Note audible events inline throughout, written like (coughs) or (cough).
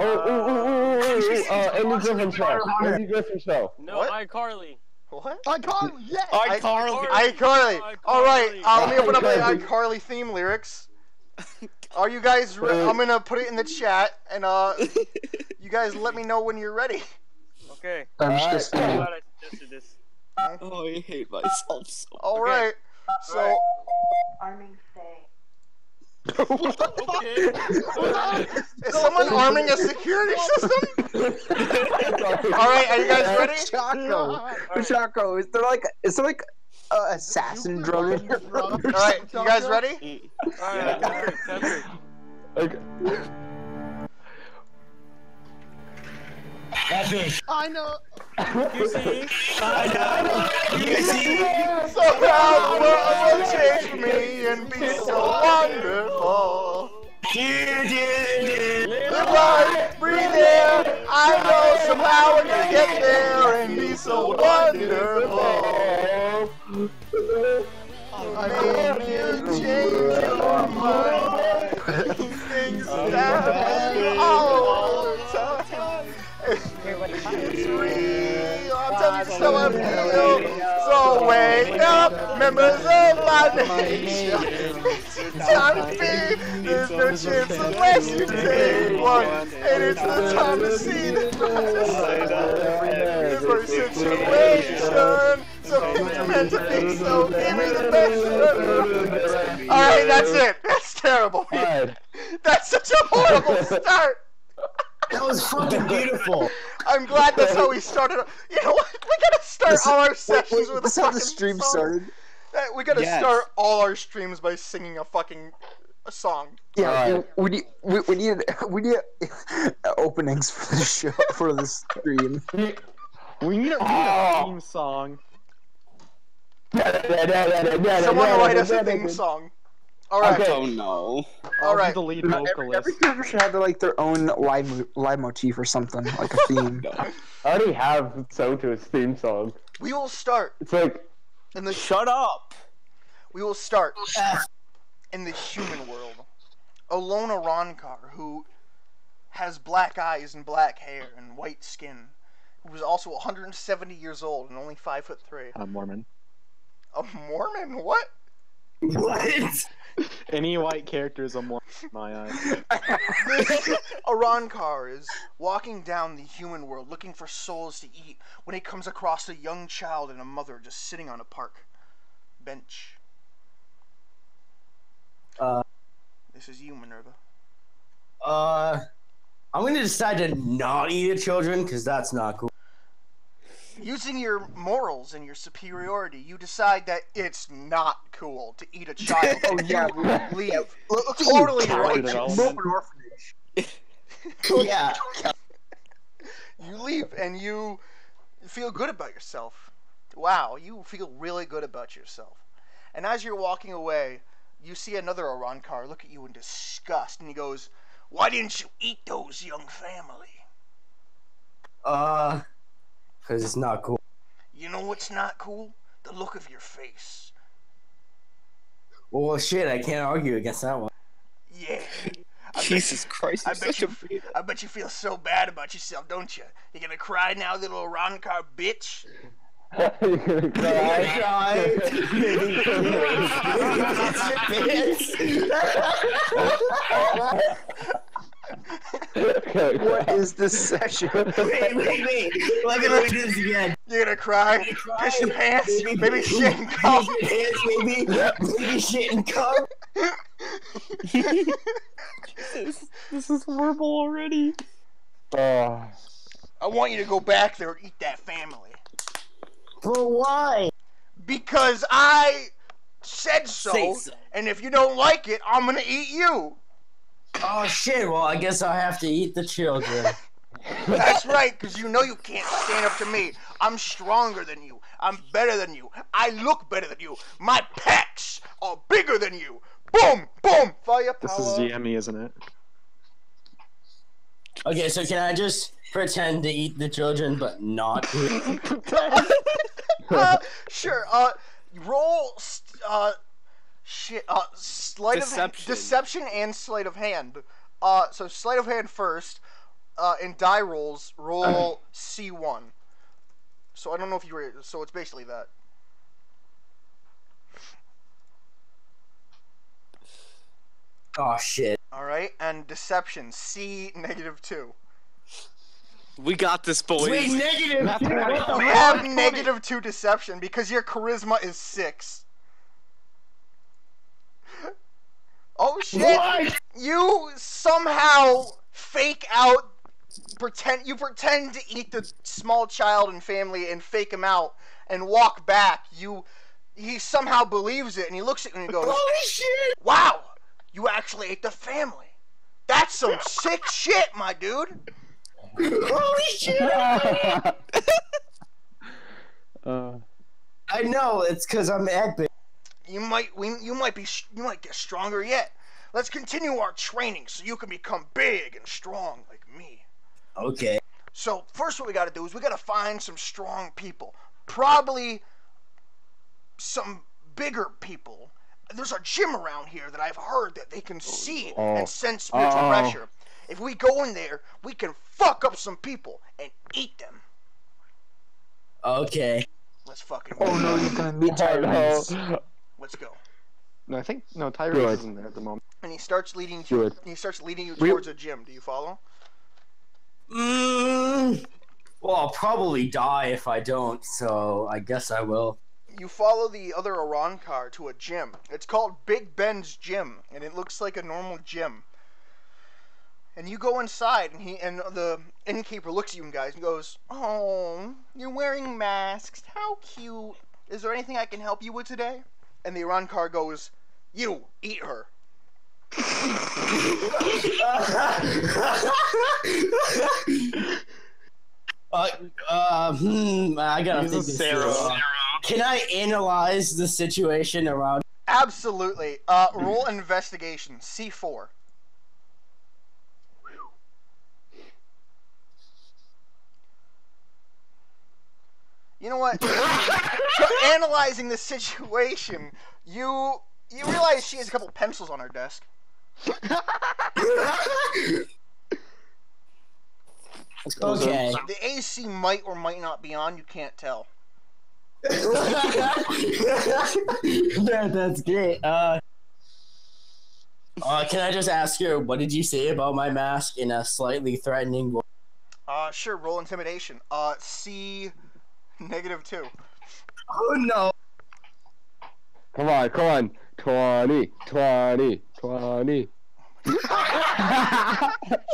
Oh, ooh, ooh, ooh, ooh, ooh, uh, Andy Griffin show. Andy Griffin show. No, What? iCarly. What? iCarly, yeah. I- iCarly. iCarly. iCarly. All right, uh, let me open up the iCarly. iCarly theme lyrics. (laughs) Are you guys? Re- I'm gonna put it in the chat, and uh, (laughs) you guys let me know when you're ready. Okay. I'm Alright. just I'm gonna I suggested this. Oh, I hate myself so. All Okay. So Arming Faye. Okay. is someone arming a security system? (laughs) All right, are you guys ready? Choco. Choco, is there like is there like uh, assassin drone All right, you guys ready? Alright, Patrick, Patrick. Okay. I know. You see? I know. You Somehow the world will change me and be so wonderful. Live life, breathe air. I know somehow we're gonna get there and be so wonderful. Maybe you change your mind. Things that happen all telling you so wake up, members of my nation. It's time to be. There's no chance unless you take one. And it's the time to see the first situation. So you're meant to be. So give me the best. All right, that's it. That's terrible. That's such a horrible start. That was fucking beautiful. (laughs) I'm glad that's how we started. You know what? We gotta start This- all our sessions wait, with this a how the stream song. started. Uh, We gotta Yes. start all our streams by singing a fucking a song. Yeah, Alright. we need we, we need (laughs) we need (laughs) openings for the show for the stream. We need a, we need a theme song. Someone write us a theme song. All right, Okay. Oh no. all I'll be right. the lead Every, vocalist. every character should have like their own live live motif or something like a theme. (laughs) I already have so to Soto's theme song. We will start It's like, in the. Shut up. We will start in the human world. Olona Ronkar, who has black eyes and black hair and white skin, who was also 170 years old and only five foot three. I'm Mormon. A Mormon? What? What? (laughs) Any white character is a Mormon in my eyes. (laughs) Arrancar is walking down the human world looking for souls to eat when he comes across a young child and a mother just sitting on a park bench. Uh. This is you, Minerva. Uh, I'm gonna decide to not eat a children because that's not cool. Using your morals and your superiority, you decide that it's not cool to eat a child. (laughs) Oh yeah, You leave. look, look Totally you, right. coward. Mormon orphanage. (laughs) yeah. You leave and you feel good about yourself. Wow, you feel really good about yourself. And as you're walking away, you see another Arrancar look at you in disgust and he goes, Why didn't you eat those young family? Uh, because it's not cool. You know what's not cool? The look of your face. Well, shit, I can't argue against that one. Yeah. I Jesus you- Christ, I bet such you, a I bet you feel so bad about yourself, don't you? You gonna cry now, little Arrancar bitch? you're gonna cry. (laughs) (laughs) Okay. (laughs) What is this session? (laughs) wait, wait, wait. Let me look at this again. You're gonna cry? Piss your pants? Baby, Maybe shit and come? Pants, baby. Baby shit and cum. this, this is horrible already. Oh. I want you to go back there and eat that family. But why? Because I said so, so. and if you don't like it, I'm gonna eat you. Oh shit, well, I guess I'll have to eat the children. (laughs) That's right, because you know you can't stand up to me. I'm stronger than you. I'm better than you. I look better than you. My pecs are bigger than you. Boom, boom, firepower. This is GME, isn't it? Okay, so can I just pretend to eat the children but not (laughs) do it? (laughs) uh, sure. Uh, roll. st- Uh, shit. Uh, sleight Deception. of deception and sleight of hand. Uh, so sleight of hand first. uh, in die rolls, roll C1. So I don't know if you were. So it's basically that. Oh shit. All right, and deception C negative two. We got this, boys. Wait, negative. Two, right. what the We have negative two deception because your charisma is six. Oh shit! What? You somehow fake out, pretend you pretend to eat the small child and family and fake him out and walk back. You, he somehow believes it and he looks at you and he goes, Holy shit! "Wow, you actually ate the family. That's some sick shit, my dude." Holy shit! (laughs) uh, I know it's because I'm epic. You might we, you might be you might get stronger yet. Let's continue our training so you can become big and strong like me. Okay. So first, what we got to do is we got to find some strong people, probably some bigger people. There's a gym around here that I've heard that they can oh, see Oh. and sense spiritual Oh. pressure. If we go in there, we can fuck up some people and eat them. Okay. Let's fucking. Oh no, you're gonna meet oh, tyrants. no. Let's go. No, I think no Good. Tyrese isn't there at the moment. And he starts leading you. Good. He starts leading you We- towards a gym. Do you follow? Mm, well, I'll probably die if I don't, so I guess I will. you follow the other Arrancar to a gym. It's called Big Ben's Gym, and it looks like a normal gym. And you go inside, and he and the innkeeper looks at you guys and goes, "Oh, you're wearing masks. How cute. Is there anything I can help you with today?" And the Arrancar goes, "You eat her." uh, uh, hmm, I gotta He's think this Sarah. through. Can I analyze the situation around? Absolutely. Uh, roll investigation. C four. You know what? analyzing the situation, you you realize she has a couple pencils on her desk. Okay. The AC might or might not be on. You can't tell. (laughs) that, that's great. Uh, uh, can I just ask you, what did you say about my mask in a slightly threatening voice? Uh, sure. Roll intimidation. Uh, C (laughs) negative two. Oh no! Come on, come on. 20, 20, 20. (laughs)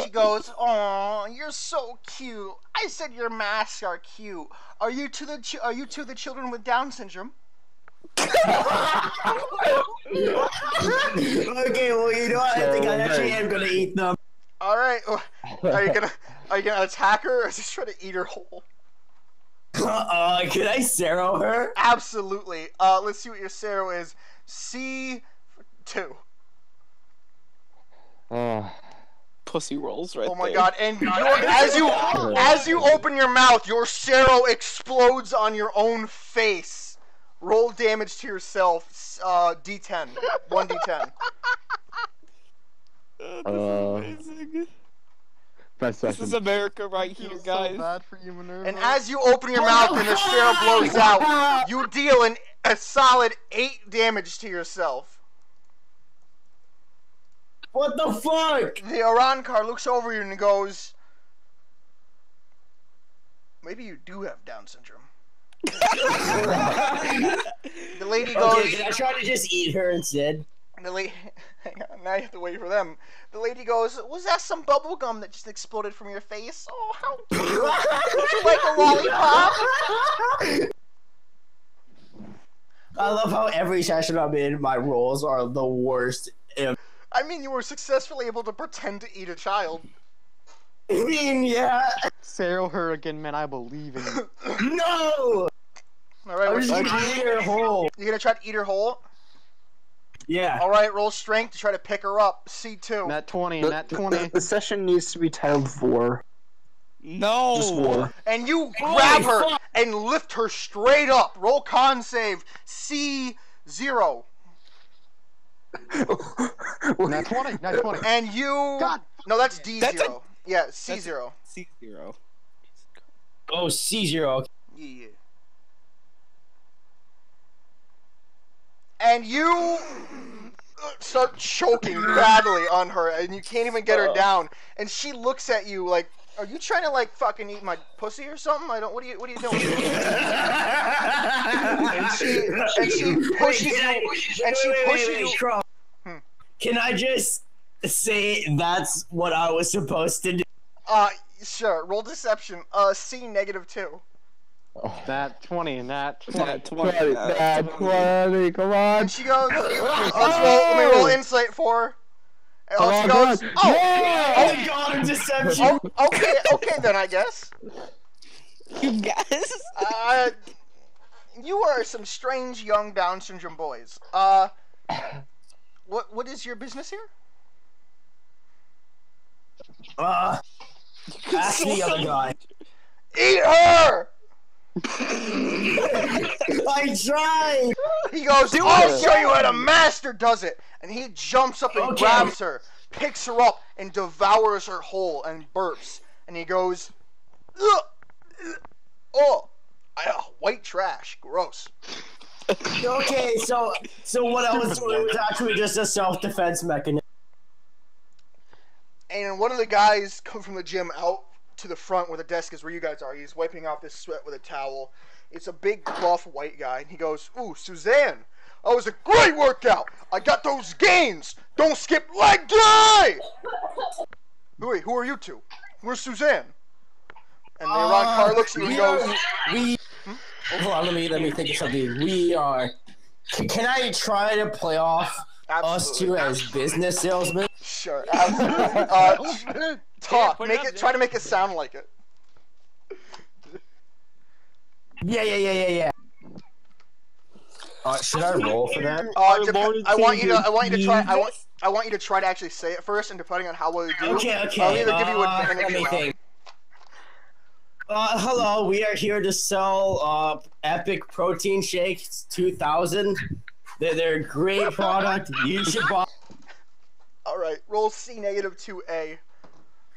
She goes, "Oh, you're so cute. I said your masks are cute. Are you to the ch- are you to the children with Down syndrome?" okay, well, you know what? I think I actually am gonna eat them. All right. (laughs) Are you gonna are you gonna attack her or just try to eat her whole? Uh, can I Cero her? Absolutely. Uh, let's see what your Cero is. C two. Oh, (sighs) Pussy rolls right Oh my there. god! And (laughs) your, as you as you open your mouth, your Cero explodes on your own face. Roll damage to yourself. Uh, D10. One D10. (laughs) Uh, Amazing. Best This is America right here, guys. so bad for you, Minerva. And as you open your oh mouth and the Cero blows out, you deal an, a solid eight damage to yourself. What the fuck? The Arrancar looks over you and goes, "Maybe you do have Down syndrome." (laughs) The lady goes. Okay, can I try to just eat her instead? The lady, (laughs) hang on, now you have to wait for them. The lady goes, "Was that some bubble gum that just exploded from your face? Oh, how (laughs) cute! Would you like a lollipop?" I love how every session I'm in, my roles are the worst. ever. I mean, you were successfully able to pretend to eat a child. (laughs) I mean, yeah. Cero her again, man. I believe in you. No! All right, I'm what's- just gonna eat her whole. You're gonna try to eat her whole? Yeah. All right, roll strength to try to pick her up. C two. Nat 20, The, nat the- 20. the session needs to be titled War. No. Just War. And you Holy grab her fuck. and lift her straight up. Roll con save. C zero. (laughs) Nat 20, nat 20. And you. God. No, that's D That's a- zero. Yeah, C That's- zero. C zero. Oh, C zero. Yeah. Yeah, And you start choking badly on her, and you can't even get her down. And she looks at you like, "Are you trying to like fucking eat my pussy or something? I don't. What are you? What are you doing?" (laughs) and she and she pushes you, and she pushes you. Hmm. Can I just say that's what I was supposed to do? Uh, sure. Roll deception. Uh, C negative two. Nat 20, nat 20. Nat 20. Twenty, 20, come on. And she goes, (laughs) uh, let's roll, let me roll insight for her. And Oh, she goes, God. oh, Yeah! Oh God, of deception. oh, okay, okay then, I guess. You guys? Uh, you are some strange young Down syndrome boys. Uh, what what is your business here? Uh, ask the other guy. Eat her! I tried. He goes, I'll show you how the master does it. And he jumps up and Okay. grabs her, picks her up, and devours her whole and burps. And he goes, Ugh, ugh, oh, ah, white trash, gross. Okay, so so what I was doing was actually just a self defense mechanism. and one of the guys come from the gym out to the front where the desk is where you guys are. He's wiping off his sweat with a towel. It's a big buff white guy, and he goes, "Ooh, Suzanne, that was a great workout. I got those gains. Don't skip leg day." Wait, who are you two? Where's Suzanne? And the Iran Uh, car looks at you and goes, are- we. Hold on, let me let me think of something. We are. Can, can I try to play off us two "Absolutely, as business salesmen? sure, absolutely." Uh, (laughs) talk, put it make up it, try to make it sound like it. Yeah, yeah, yeah, yeah, yeah. Uh, should I roll for that? Uh, I'm dep- I want you to, I want you to try, I want, I want you to try to actually say it first, and depending on how well you do, Okay, okay. I'll either give you uh, advantage let or me not. Uh, hello, we are here to sell uh, Epic Protein Shakes 2000. They're, they're a great product. You should buy. All right, roll C negative two A.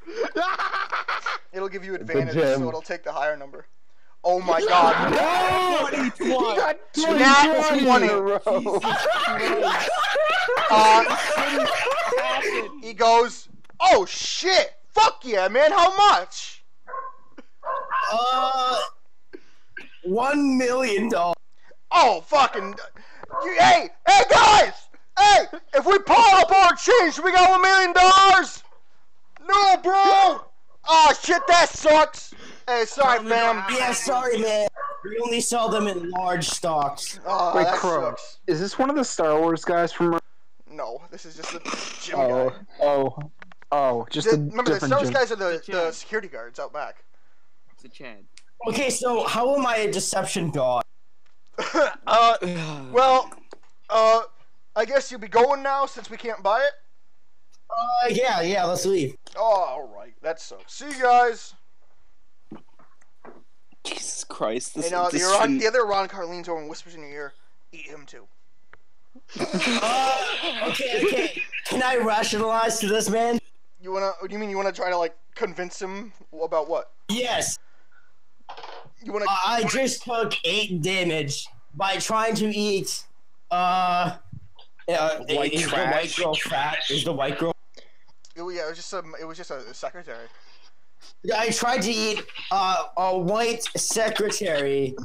(laughs) It'll give you advantage, so it'll take the higher number. Oh my (laughs) god! He got Nat 20 20. in a row. (laughs) Uh, he goes, "Oh shit! Fuck yeah, man! How much?" Uh, one million dollars. Oh fucking! You, hey, hey guys! Hey, if we pull up our change, we got one million dollars. No, bro. Oh shit, that sucks. Hey, sorry, fam. Yeah, sorry, man. We only sell them in large stocks. Oh, Wait, that Crow. sucks. Is this one of the Star Wars guys from? No, this is just a gym Oh, guy. oh, oh, just The- a remember, the different. Star Wars gym. guys are the, the security guards out back. It's a Chad. Okay, so how am I a deception god? (laughs) uh, well, uh, I guess you'll be going now since we can't buy it. Uh, yeah, yeah, let's leave. Oh, all right, that sucks. See you guys. Jesus Christ. This, And uh, the, this Iran, shouldn't- the other Arrancar leans over and whispers in your ear, "Eat him too." Uh, okay, okay. Can I rationalize to this man? You wanna? What do you mean you wanna try to like convince him about what? Yes. You wanna? I just took eight damage by trying to eat. Uh, uh White is the white girl fat? Is the white girl? Oh, yeah, it was just a. It was just a secretary. I tried to eat uh, a white secretary,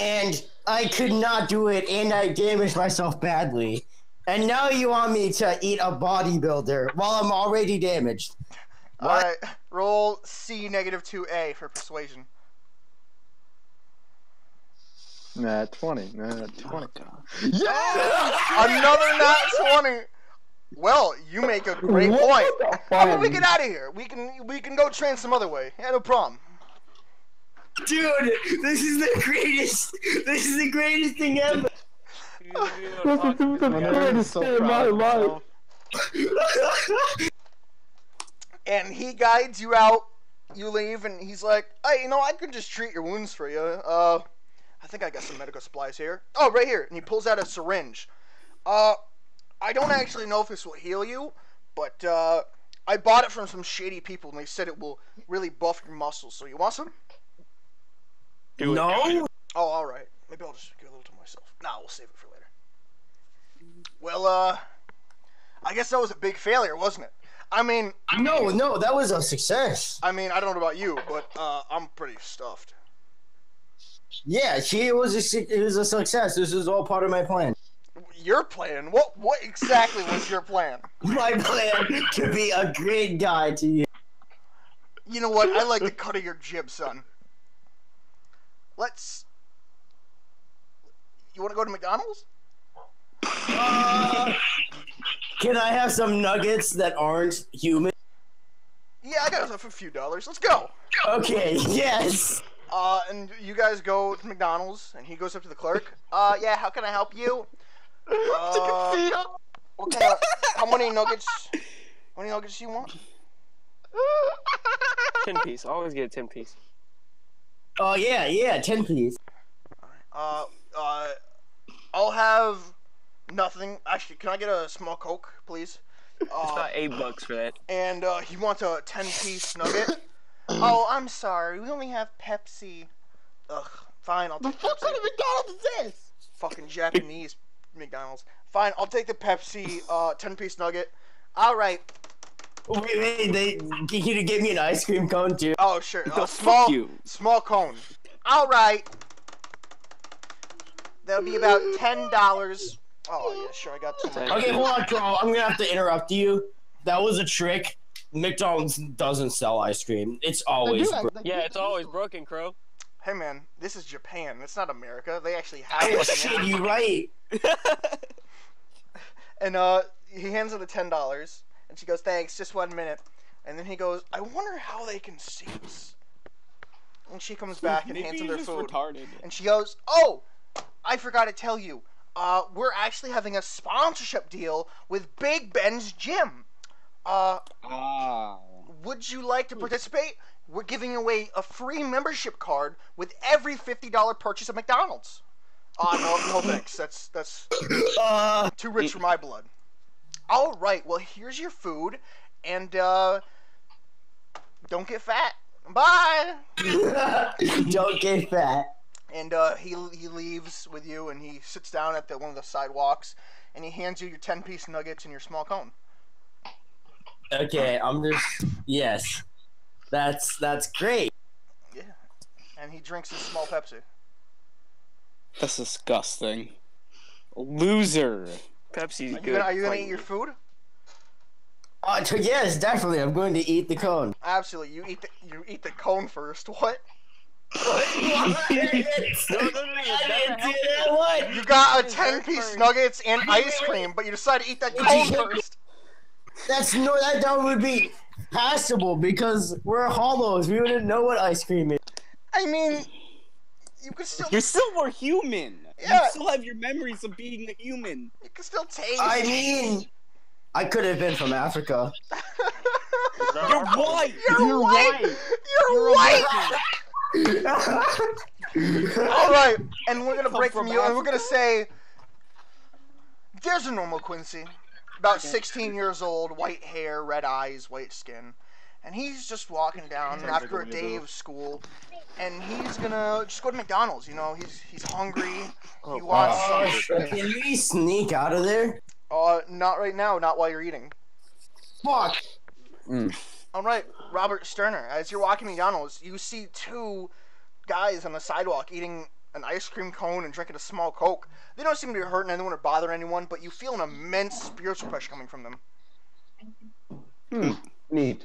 and I could not do it, and I damaged myself badly. And now you want me to eat a bodybuilder while I'm already damaged. All right, roll C negative two A for persuasion. Nat 20, nat 20. (laughs) Yeah, Another nat twenty. Well, you make a great What point. How about we get out of here? We can we can go train some other way. Yeah, no problem. Dude, this is the greatest. This is the greatest thing ever. This is the greatest day of my life. And he guides you out. You leave, and he's like, "Hey, you know, I could just treat your wounds for you. Uh, I think I got some medical supplies here. Oh, right here." And he pulls out a syringe. Uh, I don't actually know if this will heal you, but uh, I bought it from some shady people, and they said it will really buff your muscles. So you want some? Do it. no. Oh, all right. Maybe I'll just give a little to myself. Nah, we'll save it for later. Well, uh, I guess that was a big failure, wasn't it? I mean, No, no, that was a success. I mean, I don't know about you, but uh, I'm pretty stuffed. Yeah, she was a it was a success. This is all part of my plan. Your plan? What? What exactly was your plan? My plan to be a great guy to you. You know what? I like the cut of your jib, son. Let's. You want to go to McDonald's? Uh, can I have some nuggets that aren't human? Yeah, I got a few dollars. Let's go. Okay, yes. Uh, and you guys go to McDonald's, and he goes up to the clerk. Uh, yeah, how can I help you? (laughs) Uh, what kind of, how many nuggets? How many nuggets do you want? (laughs) Ten piece. Always get a ten piece. Oh yeah, yeah, ten please. Uh, uh, I'll have nothing. Actually, can I get a small Coke, please? It's Uh, about eight bucks for that. and uh, he wants a ten-piece nugget. (coughs) oh, I'm sorry. We only have Pepsi. Ugh. Fine, I'll take Pepsi. McDonald's is this? Fucking Japanese McDonald's. Fine, I'll take the Pepsi uh, ten-piece nugget. All right. Wait, wait, they can you give me an ice cream cone too? Oh, sure. The Uh, small, you. small cone. All right. That'll be about ten dollars. Oh yeah, sure. I got two. more. Okay, hold on, Carl. I'm gonna have to interrupt you. That was a trick. McDonald's doesn't sell ice cream. It's always bro- Yeah, it's always broken, Crow. Hey man, this is Japan. It's not America. They actually have. Oh shit, you right. (laughs) And uh, he hands her the ten dollars, and she goes, "Thanks, just one minute." And then he goes, "I wonder how they can see us." And she comes (laughs) back and Maybe hands him their food. retarded. And she goes, "Oh, I forgot to tell you. Uh, we're actually having a sponsorship deal with Big Ben's Gym. Uh, Ah. would you like to participate? We're giving away a free membership card with every fifty dollar purchase of McDonald's. Uh, no, no thanks. That's that's Uh, too rich for my blood. All right. Well, here's your food, and uh, don't get fat. Bye. (laughs) don't get fat. And uh, he he leaves with you, and he sits down at the one of the sidewalks, and he hands you your ten piece nuggets and your small cone. Okay, I'm just yes. That's that's great. Yeah. And he drinks his small Pepsi. That's disgusting. Loser. Pepsi's Are you gonna, are you gonna eat your food? Uh, t- yes, definitely. I'm going to eat the cone. Absolutely. You eat the you eat the cone first. What? (laughs) No, no, no. One. You got a ten piece nuggets and ice cream, but you decided to eat that cone first. That's no, that that would be passable because we're hollows. We wouldn't know what ice cream is. I mean, you could still You're still more human. Yeah. You still have your memories of being a human. you can still taste. I mean, I could have been from Africa. (laughs) You're white. You're, white. You're, white. (laughs) All right, and we're gonna break from from you, and we're gonna say, there's a normal Quincy, about 16 years old, white hair, red eyes, white skin, and he's just walking down Sounds after like a a day of school, and he's gonna just go to McDonald's. You know, he's he's hungry. Oh, he wants. Oh. Can we sneak out of there? Uh, not right now. Not while you're eating. Fuck. All right, Robert Sterner. As you're walking McDonald's, you see two guys on the sidewalk eating an ice cream cone and drinking a small Coke. They don't seem to be hurting anyone or bothering anyone, but you feel an immense spiritual pressure coming from them. Hmm. Neat.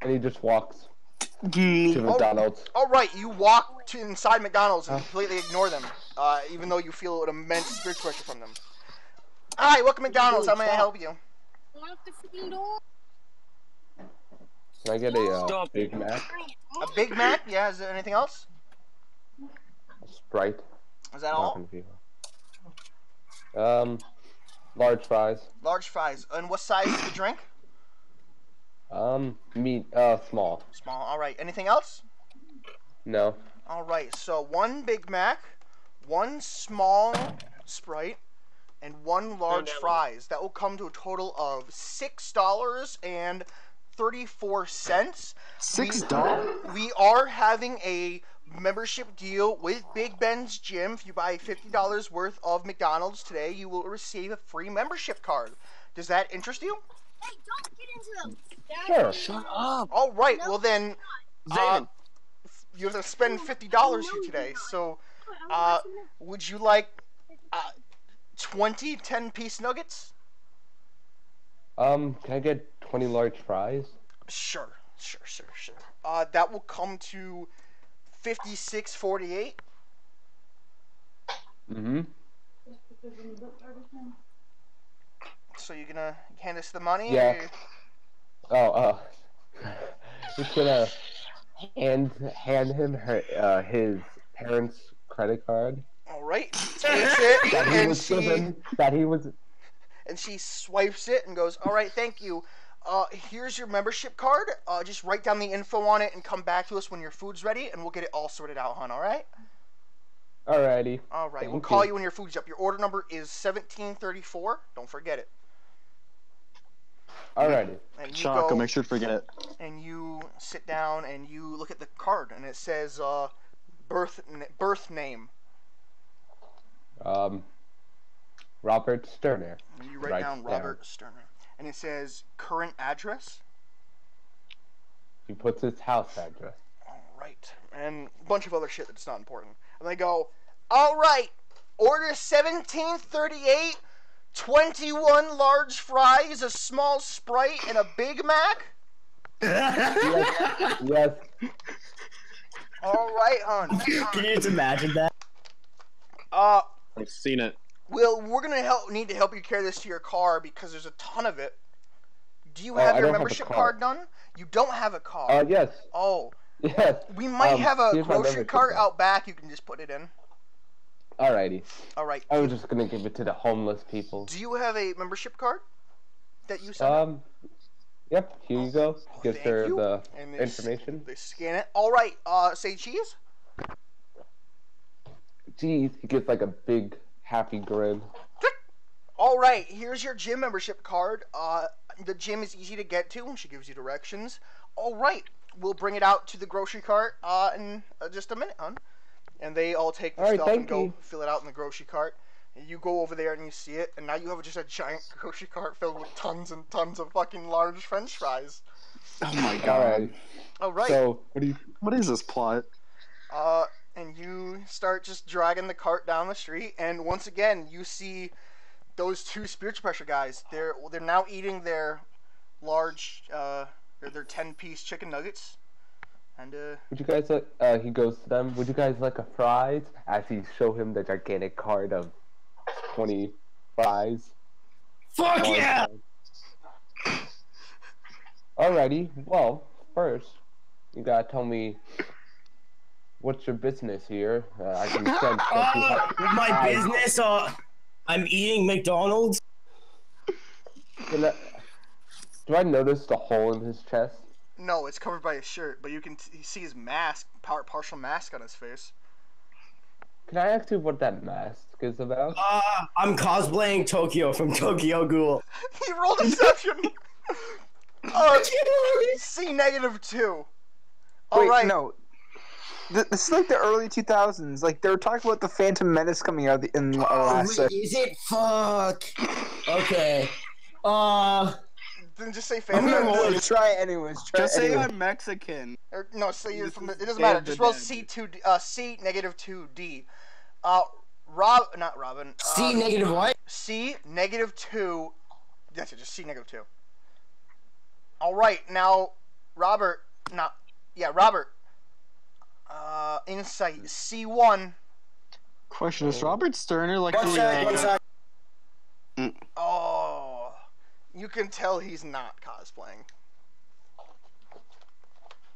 And he just walks to Mm. McDonald's. All right, you walk to inside McDonald's and completely ignore them, uh, even though you feel an immense spiritual pressure from them. Hi, welcome to McDonald's. How may I help you? Can I get a uh, Big Mac, A Big Mac? Yeah. Is there anything else? A Sprite? Is that all? Um, large fries. Large fries. And what size is the drink? Um, meat. Uh, small. Small. All right. Anything else? No. All right, so one Big Mac, one small Sprite, and one large down. fries. That will come to a total of six dollars and thirty-four cents. Six We- dollars? We are having a membership deal with Big Ben's Gym. If you buy fifty dollars worth of McDonald's today, you will receive a free membership card. Does that interest you? Hey, don't get into them. Sure. Shut up. All right. No. Well then, uh, Zayden. you have to spend fifty dollars here today. So, uh, would you like uh, 20 10 piece nuggets? Um, can I get 20 large fries? Sure, sure, sure, sure. Uh, that will come to fifty-six forty-eight. Mm-hmm. So you're gonna hand us the money? Yeah. or- Oh, uh, (laughs) just gonna hand hand him her uh, his parents' credit card All right. Takes it that he and was she given. That he was. and she swipes it and goes, "All right, thank you. Uh, here's your membership card. Uh, just write down the info on it and come back to us when your food's ready, and we'll get it all sorted out, hon. All right? Alrighty. All right. we'll Thank call you. you when your food's up. Your order number is 1734. Don't forget it. Alrighty. And you Choco, go make sure to forget it. and you sit down and you look at the card and it says uh, birth birth name. Um, Robert Sterner. And you write Right down there. Robert Sterner. And it says current address. He puts his house address. All right. And a bunch of other shit that's not important. And they go, all right, order 1738, 21 large fries, a small Sprite, and a Big Mac. (laughs) Yes. yes. All right, hon. Can you just imagine that? Uh, I've seen it. Well, we're gonna help. Need to help you carry this to your car because there's a ton of it. Do you Oh, have I your don't have membership card done? You don't have a car. Uh, yes. oh, (laughs) Yes. we might Um, have a grocery cart card. out back. You can just put it in. Alrighty. All right. I was just gonna give it to the homeless people. Do you have a membership card that you sent? Um. Yep. Here you go. Gives thank her you. the they information. They scan it. All right. Uh, say cheese. Cheese. he gets like a big happy grin. All right. Here's your gym membership card. Uh, the gym is easy to get to, and she gives you directions. All right. We'll bring it out to the grocery cart uh, in uh, just a minute, hon. And they all take the All right, stuff and go you. fill it out in the grocery cart. And you go over there and you see it, and now you have just a giant (laughs) grocery cart filled with tons and tons of fucking large French fries. Oh my god. Alright. All right. So What do you? What is this plot? Uh, and you start just dragging the cart down the street, and once again you see those two spiritual pressure guys. They're they're now eating their large uh their, their ten piece chicken nuggets, and uh would you guys like? Uh, he goes to them. Would you guys like a fries? As he show him the gigantic card of twenty fries. Fuck yeah! fries. Alrighty. Well, first you gotta tell me what's your business here. Uh, I can sense that you Uh, my I- business, uh, I'm eating McDonald's. I- do I notice the hole in his chest? no, it's covered by his shirt, but you can t- see his mask, par- partial mask on his face. Can I ask you what that mask is about? Uh, I'm cosplaying Tokyo from Tokyo Ghoul. (laughs) he rolled deception. (laughs) uh, C negative two. All Wait, right. no. Th- This is like the early 2000s. Like they were talking about the Phantom Menace coming out in the Oh, last. wait, is it? Fuck. Okay. Uh, Then just say I'm gonna Menace. roll Menace. Try it anyways. Try Just it say anyway. I'm Mexican. Or, no, say you're from the, it doesn't matter. Just of roll C two uh C negative two D. Uh, Rob, not Robin. C uh, negative what? C negative two. That's it. Just C negative two. All right, now Robert. Not yeah, Robert. Uh, insight C one. Question is Robert Sterner like One the, sec, one sec. Oh, you can tell he's not cosplaying.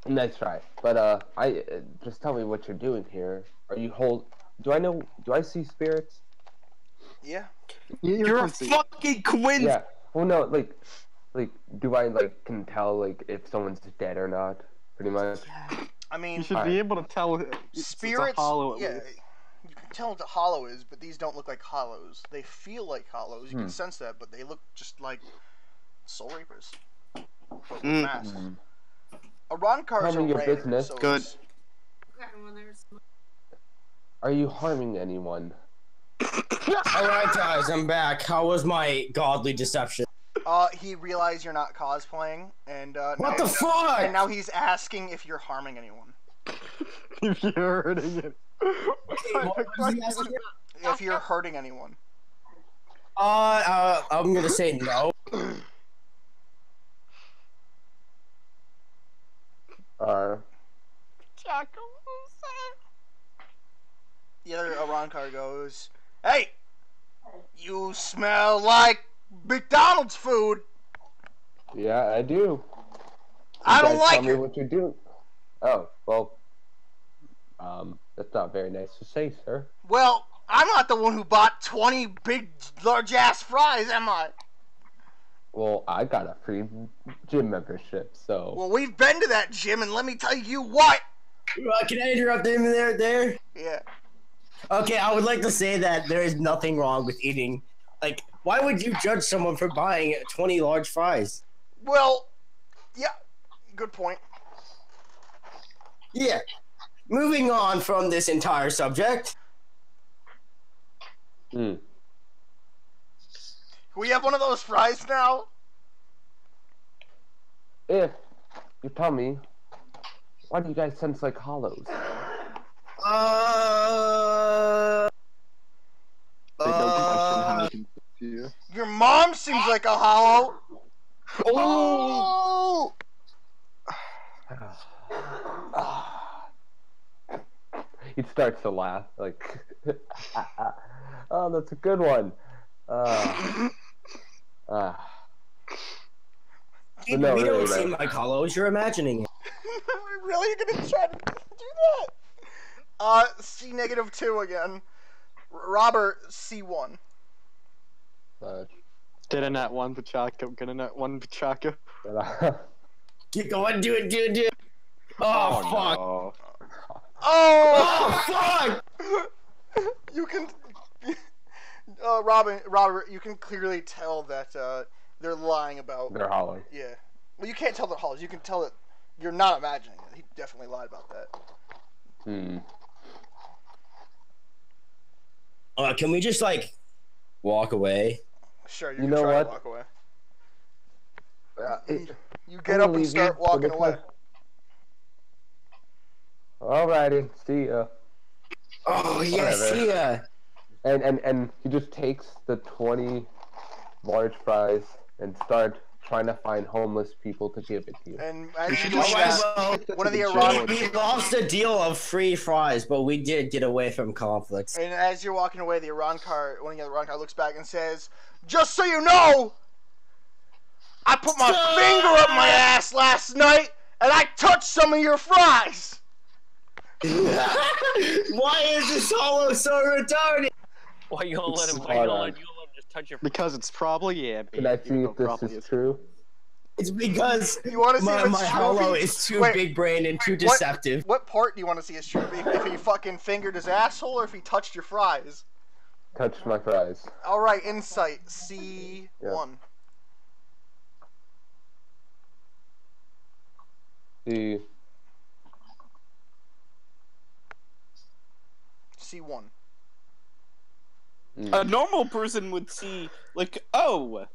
Nice try. But uh, I uh, just tell me what you're doing here. Are you hold? Do I know? Do I see spirits? Yeah. You're, You're a fucking Quincy. Yeah. Well, no. Like, like, do I like can tell like if someone's dead or not? Pretty much. I mean, You should Alright. be able to tell. It's, it's a spirits. hollow at yeah. least. You can tell what a hollow is, but these don't look like hollows. They feel like hollows. You Hmm. can sense that, but they look just like soul reapers. Mm. Mass. Hmm. Arrancars Tell are your rare, business. so Good. Are you harming anyone? (coughs) Alright, guys, I'm back. How was my godly deception? Uh, he realized you're not cosplaying, and uh, What now, the fuck? and now he's asking if you're harming anyone. (laughs) if you're hurting it. What was he asking? If you're hurting anyone. Uh, uh, I'm gonna say no. (laughs) Uh, The other Arrancar goes, "Hey, you smell like McDonald's food. yeah, I do. I You don't guys like tell me what you do. Oh, well, um, that's not very nice to say, sir. Well, I'm not the one who bought 20 big, large ass fries, am I? Well, I got a free gym membership, so Well, we've been to that gym, and let me tell you what. Uh, can I interrupt him there? There. Yeah. Okay, I would like to say that there is nothing wrong with eating. Like, why would you judge someone for buying 20 large fries? Well, yeah. Good point. Yeah. Moving on from this entire subject. hmm. We have one of those fries now? if you tell me, why do you guys sense like hollows? Uh. They don't question how uh, I can see you. Your mom seems like a hollow. (sighs) Oh! he starts to laugh like, (laughs) oh, that's a good one. Uh, uh, Gabe, no, we really, don't seem right. like hollows. You're imagining it. (laughs) really? You're gonna try to do that? Uh, C negative two again. Robert, C one. Get a net one, Pachako. Get a net one, Pachako. (laughs) but, uh, going. Do it. Do it. Do it. Oh, fuck. no. Oh! Oh fuck! (laughs) you can, (laughs) uh, Robin, Robert, you can clearly tell that uh, they're lying about. they're hollow. Yeah. Well, you can't tell they're hollows. You can tell that you're not imagining it. He definitely lied about that. Hmm. Uh, can we just like walk away? Sure, you, You can know try what? to walk away. Uh, it- You get up and start you, walking away. I- Alrighty, see ya. Oh yes, Whatever. yeah. And and and he just takes the twenty large fries and start trying to find homeless people to give it to you. And as should you do just that, well, one of the Jail. Iran we lost a deal of free fries, but we did get away from conflicts. And as you're walking away, the Arrancar, one of the Arrancar looks back and says, "Just so you know, I put my finger up my ass last night and I touched some of your fries." (laughs) Why is this hollow so retarded? Why you gonna let him? Why you Hold gonna let, you gonna let him just touch your? Because it's probably yeah. Can I see if this is true? It's because You want to see my, if it's my hollow is too Wait, big brain and too what- deceptive. What part do you want to see is true? If if he fucking fingered his asshole or if he touched your fries? Touch my fries. All right, insight C one. See, C one. mm. A normal person would see, like, oh,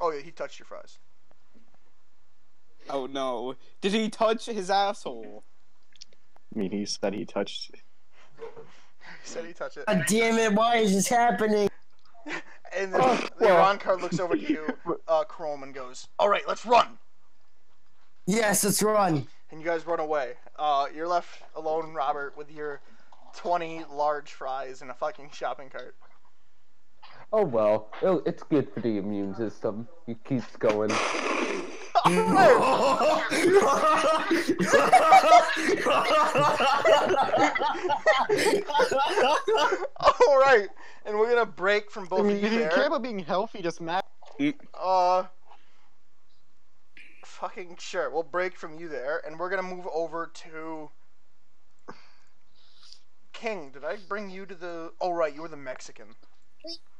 Oh yeah, he touched your fries. oh no, did he touch his asshole? I mean, he said he touched. He said he touched it. God damn it! Why is this happening? (laughs) And then Oh, the well. Arrancar looks over to you, uh, Chrome, and goes, "All right, let's run." Yes, let's run. and you guys run away. Uh, you're left alone, Robert, with your 20 large fries in a fucking shopping cart. oh well, it's good for the immune system. He keeps going. (laughs) All right, and we're gonna break from I both mean, of you if you care there. about being healthy, just matter. Uh, fucking sure. We'll break from you there, and we're gonna move over to King. Did I bring you to the? Oh right, you were the Mexican.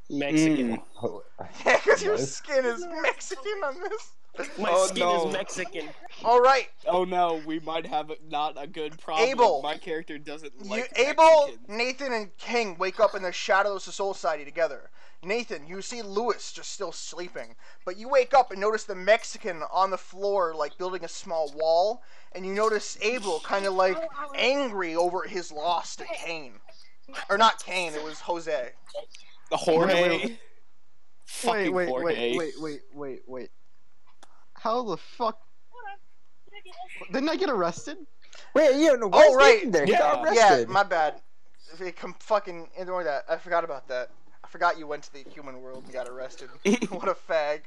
Mexican. Oh, (laughs) Yeah, because your skin is Mexican on this. (laughs) My Oh, skin no. is Mexican. All right, Oh no, we might have not a good problem. Abel. My character doesn't like you, like Abel, Mexicans. Nathan, and King wake up in the shadows of Soul Society together. Nathan, you see Lewis just still sleeping, but you wake up and notice the Mexican on the floor, like building a small wall, and you notice Abel kind of like angry over his loss to Kane, or not Kane, it was Jose. The Jorge. Wait, wait, wait, wait, wait, wait, wait, wait. How the fuck? Didn't I get arrested? Wait, yeah, no. Oh, why is right. There? Yeah. got Yeah, my bad. If you come fucking ignore that. I forgot about that. I forgot you went to the human world and got arrested. (laughs) what a fag.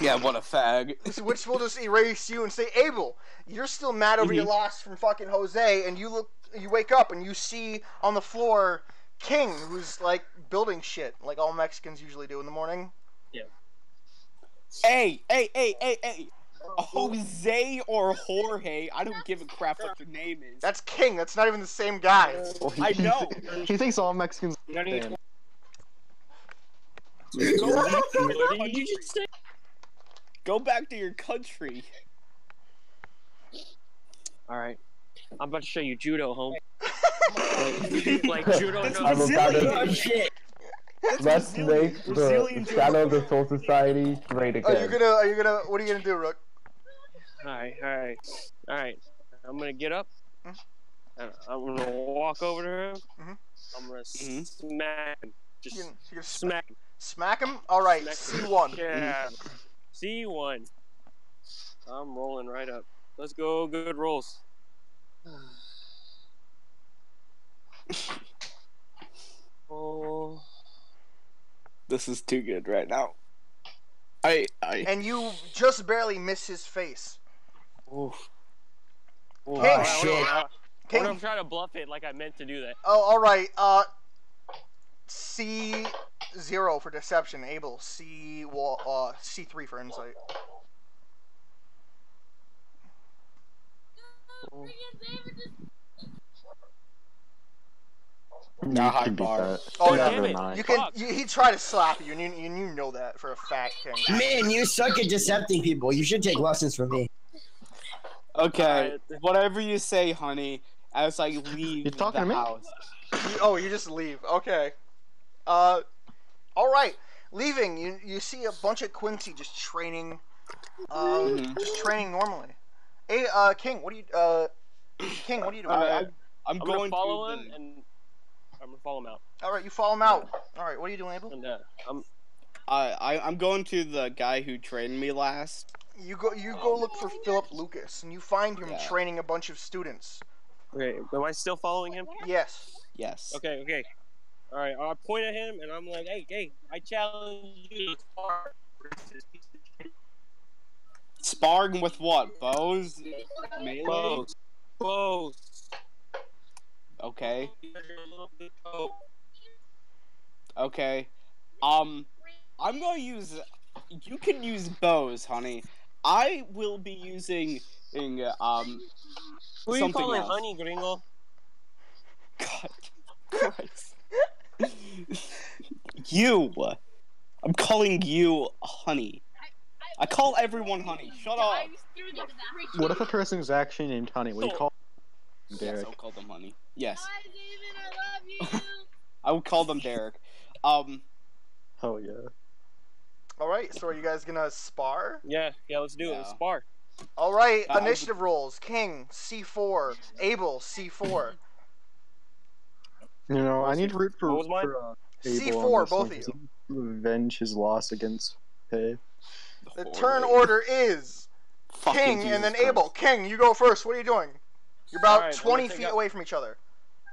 Yeah, what a fag. (laughs) So Which will just erase you and say, Abel, you're still mad over your Mhm. loss from fucking Jose, and you look, you wake up and you see on the floor King, who's like building shit, like all Mexicans usually do in the morning. Hey, hey, hey, hey, hey. Jose or Jorge, I don't give a crap what your name is. That's King. That's not even the same guy. I know. he thinks all Mexicans. You don't Damn. Go back to your What did you country. Go back to your country. Alright. I'm about to show you judo, home. (laughs) like judo That's no. I'm about to shit! let's Brazilian- make the Brazilian Shadow of the (laughs) Soul Society great again. Are you gonna? Are you gonna? What are you gonna do, Rook? Alright, alright. Alright. I'm gonna get up. Mhm. I'm gonna walk over to him. Mhm. I'm gonna Mhm. smack him. Just You gonna, you gonna smack him. smack him? All right, C one. Yeah. C1. I'm rolling right up. Let's go. Good rolls. (sighs) (laughs) Oh. This is too good right now. I, I. And you just barely miss his face. Oof. Ooh, King. alright, shit. hold on, hold. King. I'm trying to bluff it like I meant to do that. Oh, all right. Uh, C zero for deception. Abel. C well, uh, C three for insight. Nah, You high can beat bar. that. Oh, Never damn it. mind. You can. You, he tried to slap you, and you, you, you know that for a fact, King. Man, you suck at decepting people. You should take lessons from me. Okay, Alright. whatever you say, honey. As I leave You talking the to house. You- oh, you just leave. Okay. Uh, all right. Leaving, you you see a bunch of Quincy just training, um, Mhm. just training normally. Hey, uh, King, what are you, uh, King, what are you doing? I, I'm I'm going gonna follow him the- and I'm gonna follow him out. all right, you follow him out. All right, what are you doing, Abel? And uh, I'm I, I I'm going to the guy who trained me last. You go, you go look for Philip Lucas, and you find him Yeah. training a bunch of students. okay. Am I still following him? Yes. Yes. Okay, okay. All right. I point at him and I'm like, "Hey, hey! I challenge you to spar versus piece of shit Sparring with what? Bows? Melee? Bows. Bows. Okay. Okay. Um, I'm gonna use. You can use bows, honey. I will be using. Um. Who are you Something calling else. honey, gringo? God (laughs) Christ. you. I'm calling you honey. I call everyone honey. Shut up. What if a person is actually named Honey? What do you call Yes, I'll call them honey. Yes, Hi, David, I love you. (laughs) I would call them Derek. Um, Oh yeah. All right. So are you guys gonna spar? Yeah, yeah. Let's do it. Let's spar. All right. Uh, initiative rolls. King C4. Abel C4. (laughs) You know, I need to root for, What was mine? for uh, Abel C4, both one, of 'cause he needs Avenge his loss against Pay. The turn order is King Jesus and then Christ. Abel. King, you go first. What are you doing? You're about Alright, I'm 20 feet out- away from each other.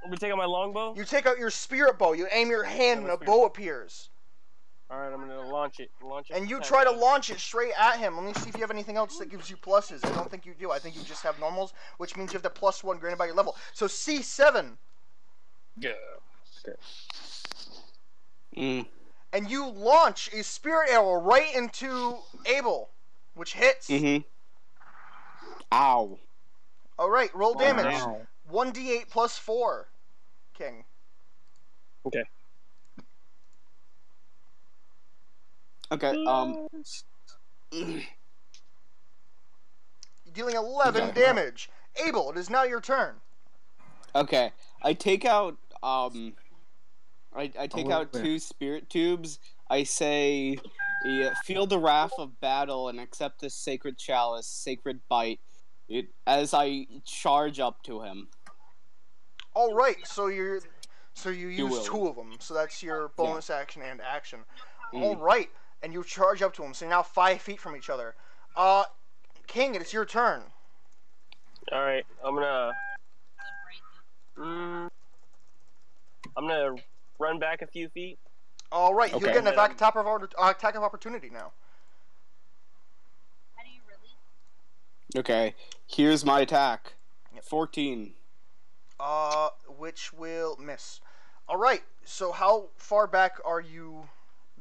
I'm gonna take out my longbow. You take out your spirit bow. You aim your hand, and a bow bow. appears. All right, I'm gonna launch it. Launch it. And you try to it. launch it straight at him. Let me see if you have anything else that gives you pluses. I don't think you do. I think you just have normals, which means you have the plus one granted by your level. So C7, Yeah. Mm. and you launch a spirit arrow right into Abel, which hits. Mm-hmm. Ow. All right, roll damage. Wow. 1d8 plus 4. King. Okay. Okay, um. dealing 11 Okay. damage. Abel, it is now your turn. Okay, I take out um, I, I take out wait. two spirit tubes. I say, yeah, feel the wrath of battle and accept this sacred chalice, sacred bite. It, as I charge up to him. All right, so you're so you You use will. two of them. So that's your bonus action and action. Mm. All right, and you charge up to him. So you're now five feet from each other. Uh, King, it's your turn. All right, I'm gonna. Mm, I'm gonna run back a few feet. All right, you Okay. get an attack, top of, uh, attack of opportunity now. How do you release? Okay, here's my attack. Yep. Fourteen. Uh, which will miss. All right, so how far back are you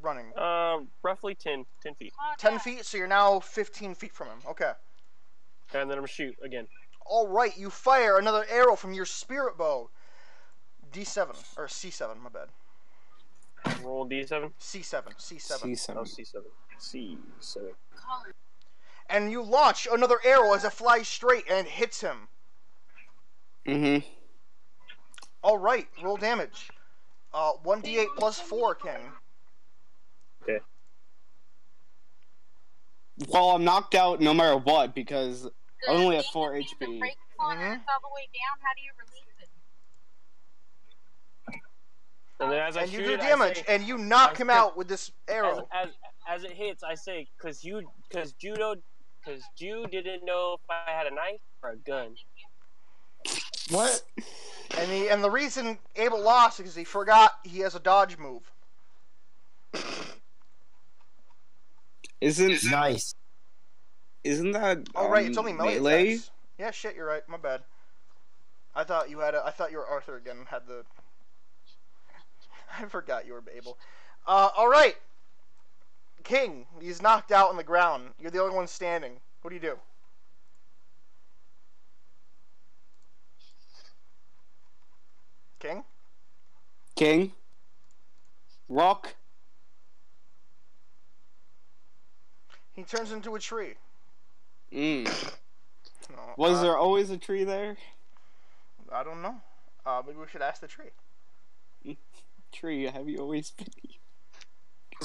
running? Uh, roughly 10, 10 feet. Ten feet. So you're now 15 feet from him. Okay. And then I'm gonna shoot again. All right, you fire another arrow from your spirit bow. D7 or C7, my bad. Roll D7. C7, C7. C Oh, seven. C7. C7. And you launch another arrow as it flies straight and hits him. Mm-hmm. All right, roll damage. Uh, 1d8 plus 4, King. Okay. Well, I'm knocked out no matter what because I only have four it mean the HP. brakes on Mhm. All the way down? How do you release it? And then as I And you shoot do it, damage, say- and you knock I him out with this as, arrow. as as it hits, I say, cause you, cause judo, cause Jew didn't know if I had a knife or a gun. What? And the and the reason Abel lost is because he forgot he has a dodge move. Isn't Nice. isn't that Oh right, it's um, only melee. melee? Yeah, shit, you're right. My bad. I thought you had a. I thought you were Arthur again. Had the. (laughs) I forgot you were Abel. Uh, all right. King, he's knocked out on the ground. You're the only one standing. What do you do? King. King. Rock. He turns into a tree. Mm. No, (coughs) Was uh, there always a tree there? I don't know. Uh, maybe we should ask the tree. (laughs) Tree, have you always been?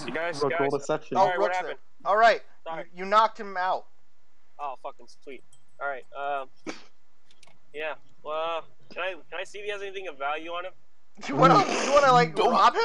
You guys, Rook, guys. deception. Oh, Sorry, what Rook's there. happened? All right. Sorry. You, you knocked him out. Oh, fucking sweet. All right. Um. Yeah. Well, can I can I see if he has anything of value on him? (laughs) You wanna you wanna like rob him?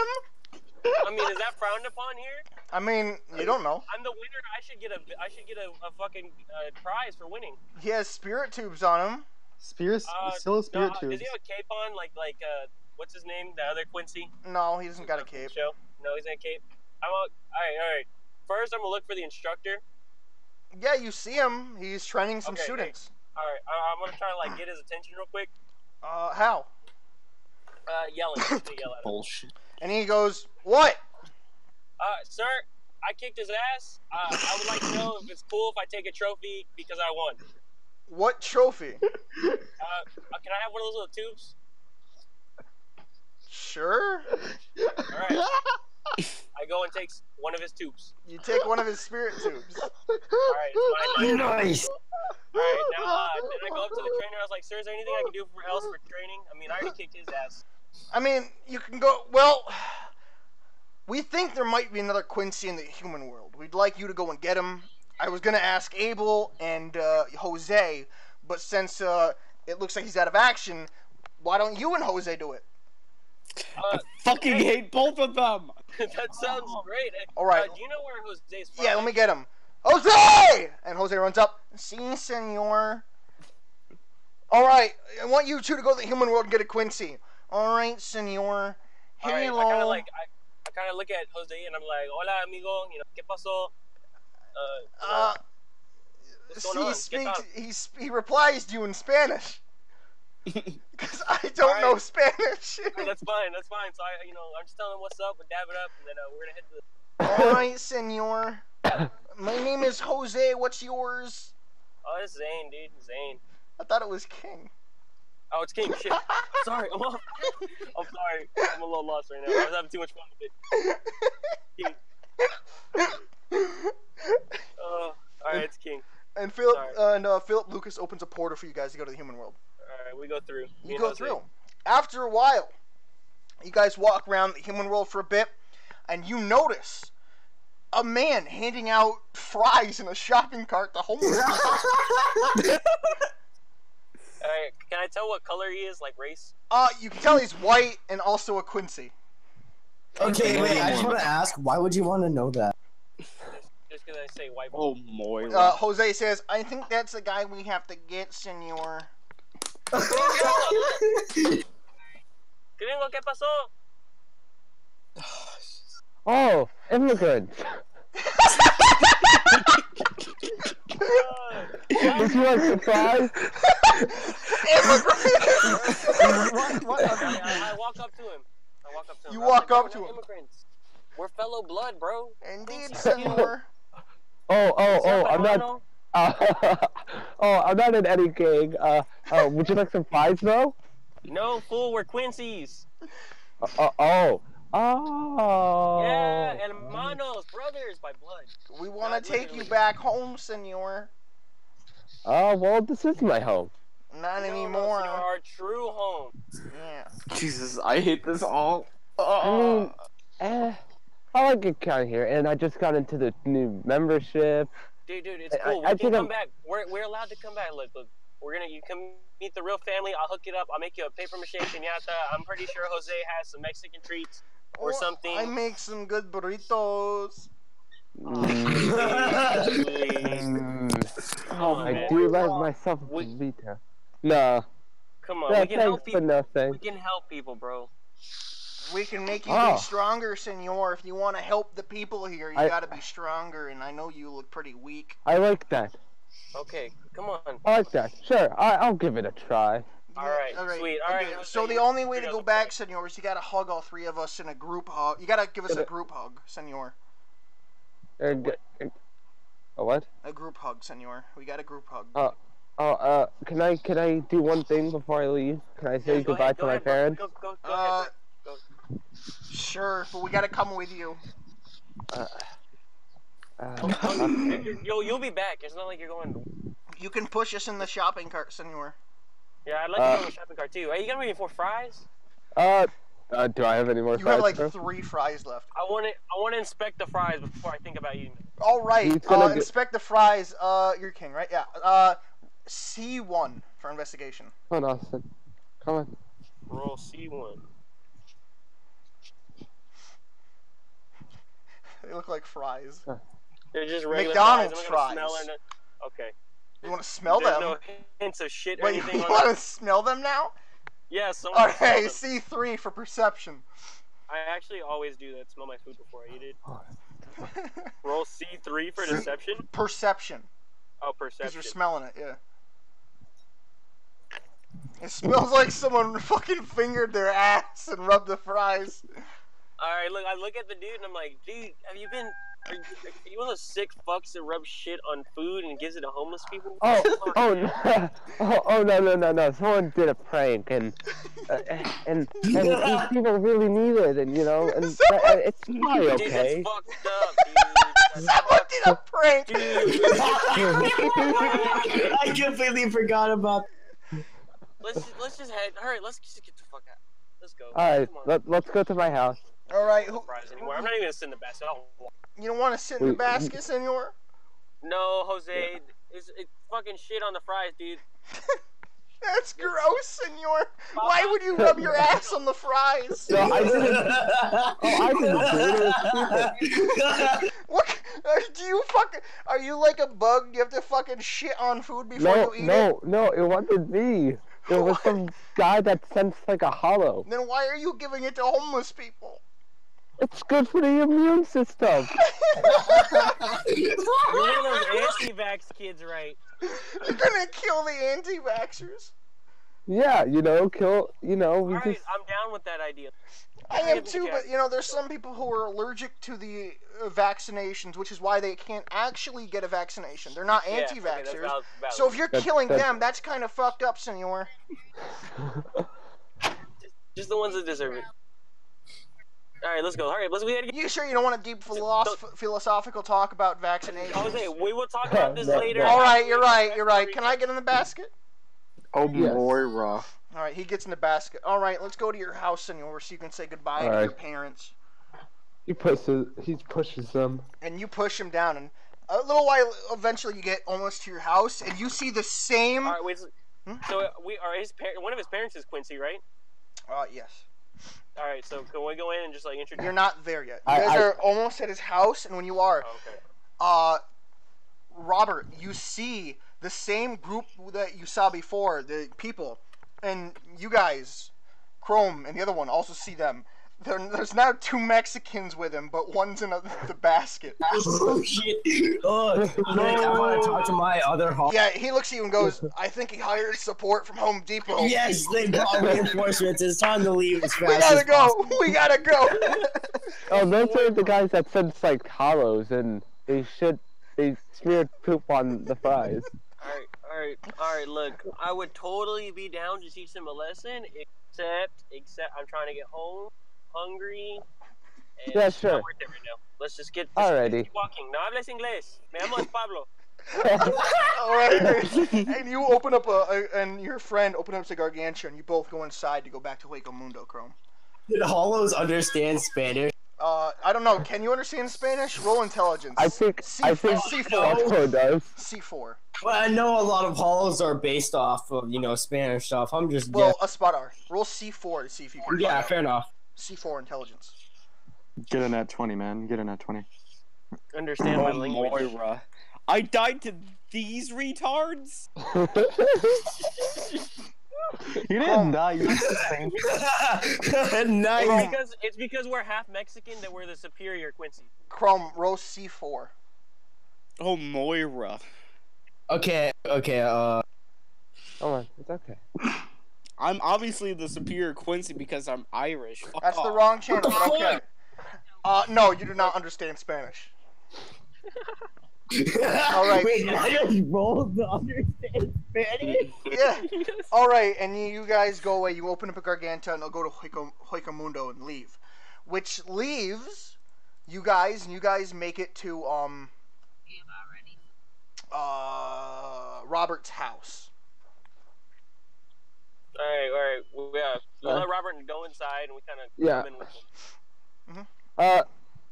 I mean, is that frowned upon here? I mean, you don't know. I'm the winner. I should get a I should get a, a fucking uh, prize for winning. He has spirit tubes on him. Spirit, Uh, still a No, spirit uh, tubes. does he have a cape on? Like like uh, what's his name? The other Quincy. No, he doesn't got a cape. Show? No, he's in a cape. I'm all, all right. All right. First, I'm gonna look for the instructor. Yeah, you see him. He's training some Okay, students. All right. I, I'm gonna try to like get his attention real quick. Uh, how? Uh, yelling. Yell at him. Bullshit. And he goes, "What? Uh, sir, I kicked his ass. Uh, I would like to know if it's cool if I take a trophy because I won. What trophy? (laughs) Uh, uh, can I have one of those little tubes? Sure. All right. I go and takes one of his tubes. You take one of his spirit tubes. All right. It's mine. Nice. All right. Now, uh, then I go up to the trainer. I was like, "Sir, is there anything I can do for else for training? I mean, I already kicked his ass." I mean, you can go. Well, we think there might be another Quincy in the human world. We'd like you to go and get him. I was gonna ask Abel and uh, Jose, but since uh, it looks like he's out of action, why don't you and Jose do it? Uh, Fucking Hey. hate both of them. (laughs) that sounds great. All right. Uh, do you know where Jose's from? Yeah, let me get him. Jose! And Jose runs up. Si, senor. All right, I want you two to go to the human world and get a Quincy. All right, senor. All right. Hello. I kind of like I, I kind of look at Jose and I'm like, "Hola, amigo. You know, qué pasó?" Uh, Uh, he? Speaks. He he replies to you in Spanish. (laughs) Because I don't All know. Spanish. No, that's fine. That's fine. So I, you know, I'm just telling him what's up, we dab it up, and then uh, we're gonna head to. The... All right, senor. My name is Jose. What's yours? Oh, it's Zane, dude. Zane. I thought it was King. Oh, it's King. Shit. (laughs) sorry. I'm, off. I'm sorry. I'm a little lost right now. I was having too much fun with it. King. (laughs) Oh, all right. It's King. And Philip uh, and uh, Philip Lucas opens a portal for you guys to go to the human world. All right, we go through. You and go Jose. through. After a while, you guys walk around the human world for a bit, and you notice a man handing out fries in a shopping cart to homeless people. All right, can I tell what color he is, like race? uh, you can tell he's white and also a Quincy. Okay, wait. I just want to ask, why would you want to know that? Just because I say white. Oh, Moira. Uh, Jose says, "I think that's the guy we have to get, Senor." Gringo, ¿qué pasó? Oh, immigrant. Did you like surprise? Immigrant. what? I, I, I walk up to him. I walk up to him. You I'm walk like, up to him." Immigrants. We're fellow blood, bro. Indeed, Quincy, Senor. Oh, oh, oh, I'm not. Hermano? (laughs) Uh, oh, I'm not in any gang. Uh, uh, would you like some fries though? No, fool, we're Quincy's. Uh, uh, oh, oh. Yeah, and hermanos, brothers by blood. We want to take you back home, Senor. Oh, well, this is my home. Not No, no, anymore. senor, our true home. Yeah. Jesus, I hate this all. I mean, eh, I like it kind of here, and I just got into the new membership. Dude, dude, it's cool. I- we I can come I'm- back. We're, we're allowed to come back. Look, look. We're gonna you come meet the real family. I'll hook it up. I'll make you a paper mache piñata. I'm pretty sure Jose has some Mexican treats or Oh, something. I make some good burritos. (laughs) oh, Please. Come on, I man. do like myself a We- burrito. No, Come on, yeah, we can help thanks, but people. no We can help people, bro. We can make you Oh. be stronger, Senor. If you want to help the people here, you I- gotta be stronger. And I know you look pretty weak. I like that. Okay, come on. I like that. Sure, I, I'll give it a try. All Yeah, right, sweet. All right, okay, Jose, So the only way to go back, Senor, is you gotta hug all three of us in a group hug. You gotta give us a group hug, Senor. Er, g- er- a what? A group hug, Senor. We got a group hug. Oh, oh, uh, can I can I do one thing before I leave? Can I say Yeah, go goodbye ahead, to go my ahead, bro. parents? Go, go, go Uh, ahead. Go. Sure, but we gotta come with you. Uh, uh, (laughs) You- You'll, you'll be back. It's not like you're going. You can push us in the shopping cart, Senor. Yeah, I'd like Uh, to go in the shopping cart too. Are you got me for fries? uh, uh, do I have any more You fries? have like bro? three fries left. I want to. I want to inspect the fries before I think about eating them. All right, uh, get- inspect the fries. Uh, you're king, right? Yeah. Uh, C one for investigation. Come on, Austin. Come on. Roll C one. They look like fries. They're just regular McDonald's fries. I'm not gonna fries. Smell or no- okay. You want to smell There's them? no hints of shit or Wait, you anything on want to smell them now? Yeah, someone Okay. (laughs) C three for perception. I actually always do that. Smell my food before I eat it. (laughs) Roll C three for C- deception. perception, Oh, perception. because perception. you're smelling it. Yeah. It smells like someone (laughs) fucking fingered their ass and rubbed the fries. All right, look. I look at the dude and I'm like, dude, have you been? Are you, are you one of those sick fucks that rubs shit on food and gives it to homeless people? Oh, (laughs) oh, no, (laughs) oh, oh, no, no, no, no! Someone did a prank, and uh, and, (laughs) and these people really need it, and you know, and uh, it's probably Dude, okay. that's fucked up, dude. That's Someone did a prank. Dude. I completely forgot about. let's just, let's just head. Hurry, let's just get the fuck out. Let's go. All right, let, let's go to my house. All right, who, fries anymore. I'm not even gonna sit in the basket. I'll you don't want to sit in the Wait, basket, Senor? No, Jose, it's, it's fucking shit on the fries, dude. (laughs) That's gross, Senor. Why would you rub your (laughs) ass on the fries? No, I didn't. (laughs) Oh, I didn't do it. It people. What? uh, Do you fucking? Are you like a bug? You have to fucking shit on food before No, you eat it. no, no! It wasn't me. It was some guy that sensed like a hollow. Then why are you giving it to homeless people? It's good for the immune system. You're one of those anti-vax kids, right? You're gonna kill the anti-vaxxers. Yeah, you know, kill. You know, we All right, just. I'm down with that idea. I am too, but you know, there's some people who are allergic to the uh, vaccinations, which is why they can't actually get a vaccination. They're not Yeah, okay, that's anti-vaxxers. valid- valid. So if you're That- killing that- them, that's kind of fucked up, Senor. just the ones that deserve it. All right, let's go. All right, let's. We gotta get. You sure you don't want a deep philosoph- philosophical talk about vaccination? Jose, we will talk (laughs) about this No, later. no. All right, you're right. You're right. Can I get in the basket? Oh, Yes. Moira. All right, he gets in the basket. All right, let's go to your house, senor, so you can say goodbye to All your parents. He pushes. He pushes them. And you push him down, and a little while eventually you get almost to your house, and you see the same. All right, wait. so- Hmm? So uh, we are his par- one of his parents is Quincy, right? Uh, yes. All right, so can we go in and just like introduce? You're not there yet. You I- guys I- are almost at his house, and when you are, Oh, okay. uh, Robert, you see the same group that you saw before, the people, and you guys, Chrome and the other one, also see them. There, there's now two Mexicans with him, but one's in a, the basket. (laughs) Oh shit! Oh, Nick, I want to talk to my other hall. Yeah, he looks at you and goes, "I think he hired support from Home Depot. Yes, they brought reinforcements. It's time to leave as fast we gotta as go. (laughs) We gotta go." (laughs) Oh, those are the guys that sent like hollows, and they should. They smeared poop on the fries. All right, all right, all right. Look, I would totally be down to teach them a lesson, except, except I'm trying to get home, hungry. And Yeah, sure. right now. Let's just get. let's Alrighty. Keep walking. No hables inglés. Me llamo es Pablo. (laughs) All right, and you open up a, a, and your friend open up the Garganta, and you both go inside to go back to Hueco Mundo, Chrome. Did Hollows understand Spanish? Uh, I don't know. Can you understand Spanish? Roll intelligence. I think. C- I think C4. Costco does. C4. Well, I know a lot of Hollows are based off of you know Spanish stuff. I'm just Well, a Espada. Roll C4 to see if you can. yeah, find out. fair enough. C4 intelligence. Get in at 20, man. Get in at 20. Understand my language. Moira. I died to these retards? (laughs) You didn't Um, die. You just the same. (laughs) It's nice. because it's because we're half Mexican that we're the superior Quincy. Chrome, roll C4. Oh, Moira. Okay, okay. Uh, Hold on, it's okay. (laughs) I'm obviously the superior Quincy because I'm Irish. Fuck That's the wrong channel, but okay. Uh, no, you do not understand Spanish. (laughs) All right. Wait, I just rolled the understand Spanish. Yeah. All right, and you, you guys go away. You open up a Garganta, and they'll go to Hueco, Hueco Mundo and leave. Which leaves you guys, and you guys make it to um uh Robert's house. All right, all right. We, uh, we Uh, let Robert go inside, and we kind of Yeah. come in with him. Uh,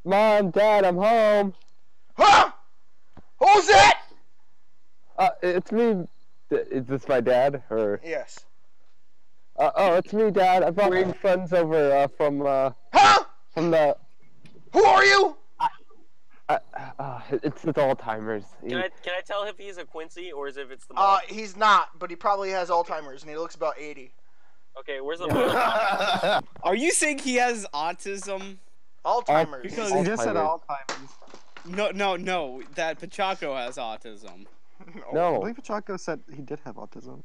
mom, dad, I'm home. Huh? Who's that? Uh, it's me. Is this my dad or? Yes. Uh, oh, it's me, dad. I brought my friends over uh, from uh, Huh? from the. Who are you? Uh, uh, it's the Alzheimer's. Can I can I tell if he's a Quincy or is if it's the Uh, he's not, but he probably has Alzheimer's, and he looks about 80. okay, where's the mom? (laughs) Are you saying he has autism? Alzheimer's. Because He just said Alzheimer's. Alzheimer's. No, no, no. That Pachako has autism. (laughs) I No. believe Chaco said he did have autism.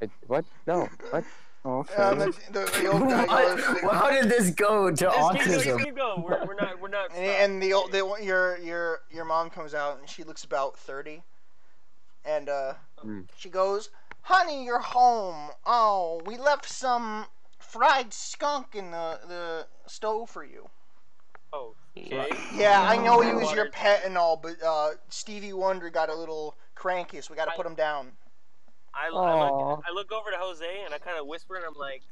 I, what? No. What? The, the, the old guy goes, Well, how did this go to Just keep going, autism? keep going. We're, we're not we're not. And, and the old, the, your your your mom comes out and she looks about thirty, and uh, Mm. she goes, "Honey, you're home. Oh, we left some fried skunk in the the stove for you." oh, okay. Yeah, I know he was your pet and all, but uh, Stevie Wonder got a little cranky, so we got to put him down. I, I look I look over to Jose and I kind of whisper and I'm like,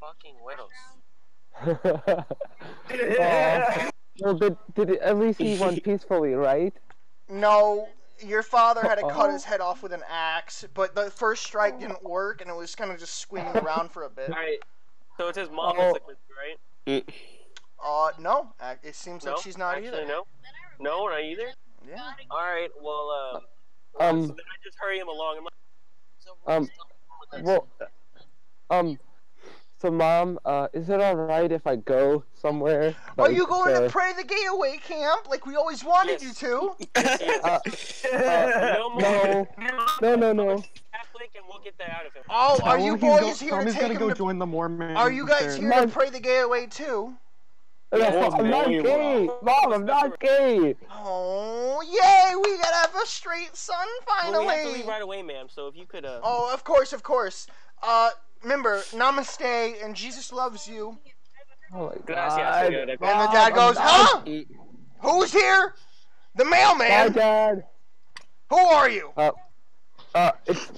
"Fucking widows." (laughs) (laughs) Aw. well, did, did it, at least he won (laughs) peacefully, right? No, your father had to cut his head off with an axe, but the first strike didn't work, and it was kind of just swinging around for a bit. All right. So it's his mom Oh. that's right? Uh, no, it seems No, like she's not actually, either. no. No, not either. Yeah. All right. Well, uh, so Um, then I just hurry him along. I'm like, um, well, um, so mom, uh, is it alright if I go somewhere? Are you going uh, to pray the gay away camp like we always wanted Yes. you to? (laughs) Uh, no more. no, no, no, no. And we'll get that out of him. Oh, are you him he's go- boys here tell to he's take gonna him go to? join the Mormon. Are you guys here to pray the gay away too? No, I'm not gay. Mom, I'm not gay. Oh, yay! We gotta have a straight son finally! Well, we have to leave right away, ma'am. So if you could, uh, Oh, of course, of course. Uh, remember, namaste, and Jesus loves you. Oh my god. And the dad goes, huh? Who's here? The Hi, mailman. Dad. Who are you? Uh, it's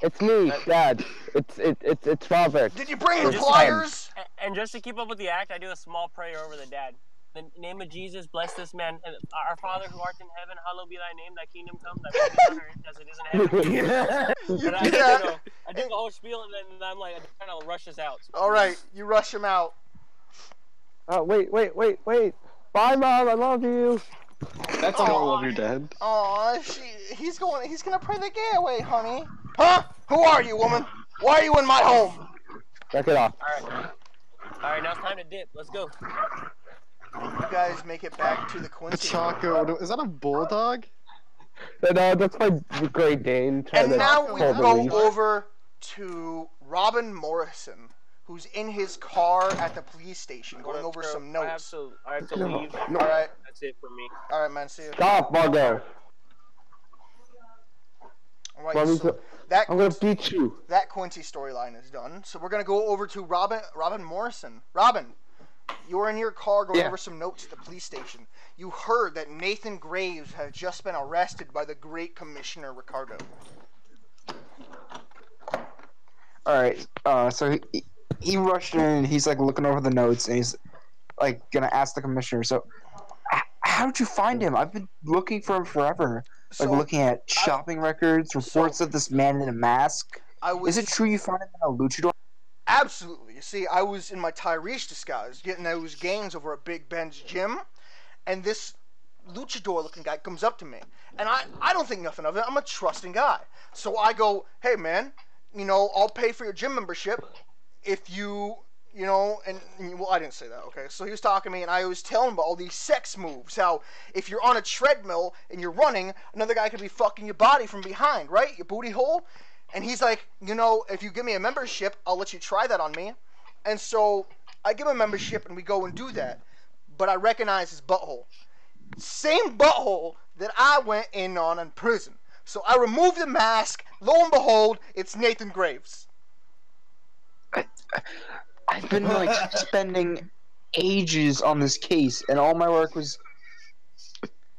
it's me, Dad. It's it, it's it's Robert. Did you bring the Just- pliers? A- And just to keep up with the act, I do a small prayer over the dad. In the name of Jesus, bless this man. Our Father who art in heaven, hallowed be thy name. Thy kingdom come. Thy will be on earth as it is in heaven. (laughs) You And I, did you know, I do the whole spiel, and then I'm like, I kind of rush this out. All right, you rush him out. Oh wait, wait, wait, wait. Bye, mom. I love you. That's Aw. all of your dad. Aw, she, he's going. He's gonna pray the gay away, honey. Huh? Who are you, woman? Why are you in my home? Check it off. All right. All right, now it's time to dip. Let's go. You guys make it back to the Quincy. Pachako, is that a bulldog? And, uh, that's my Great Dane And to now we go leash. over to Robin Morrison, who's in his car at the police station, going over Bro, some I have notes. to. I have to leave. no. All right, That's it for me. all right, man. See you. Stop, Margo. All right, me so go- that I'm gonna beat you. that Quincy storyline is done. So we're gonna go over to Robin Robin Morrison. Robin, you were in your car going Yeah. over some notes at the police station. You heard that Nathan Graves has just been arrested by the great commissioner Ricardo. All right. Uh, so he, he rushed in. and He's like looking over the notes, and he's like gonna ask the commissioner. So, how did you find him? I've been looking for him forever. Like So looking at shopping records, reports of this man in a mask. I was Is it true you found him in a luchador? Absolutely. You see, I was in my Tyrese disguise, getting those gains over at Big Ben's gym, and this luchador-looking guy comes up to me, and I, I don't think nothing of it. I'm a trusting guy, so I go, "Hey, man, you know, I'll pay for your gym membership if you, you know." And well, I didn't say that. Okay, so he was talking to me, and I was telling him about all these sex moves. How if you're on a treadmill and you're running, another guy could be fucking your body from behind, right? Your booty hole. And he's like, you know, if you give me a membership, I'll let you try that on me. And so I give him a membership and we go and do that. But I recognize his butthole. Same butthole that I went in on in prison. So I remove the mask. Lo and behold, it's Nathan Graves. I've been like spending ages on this case, and all my work was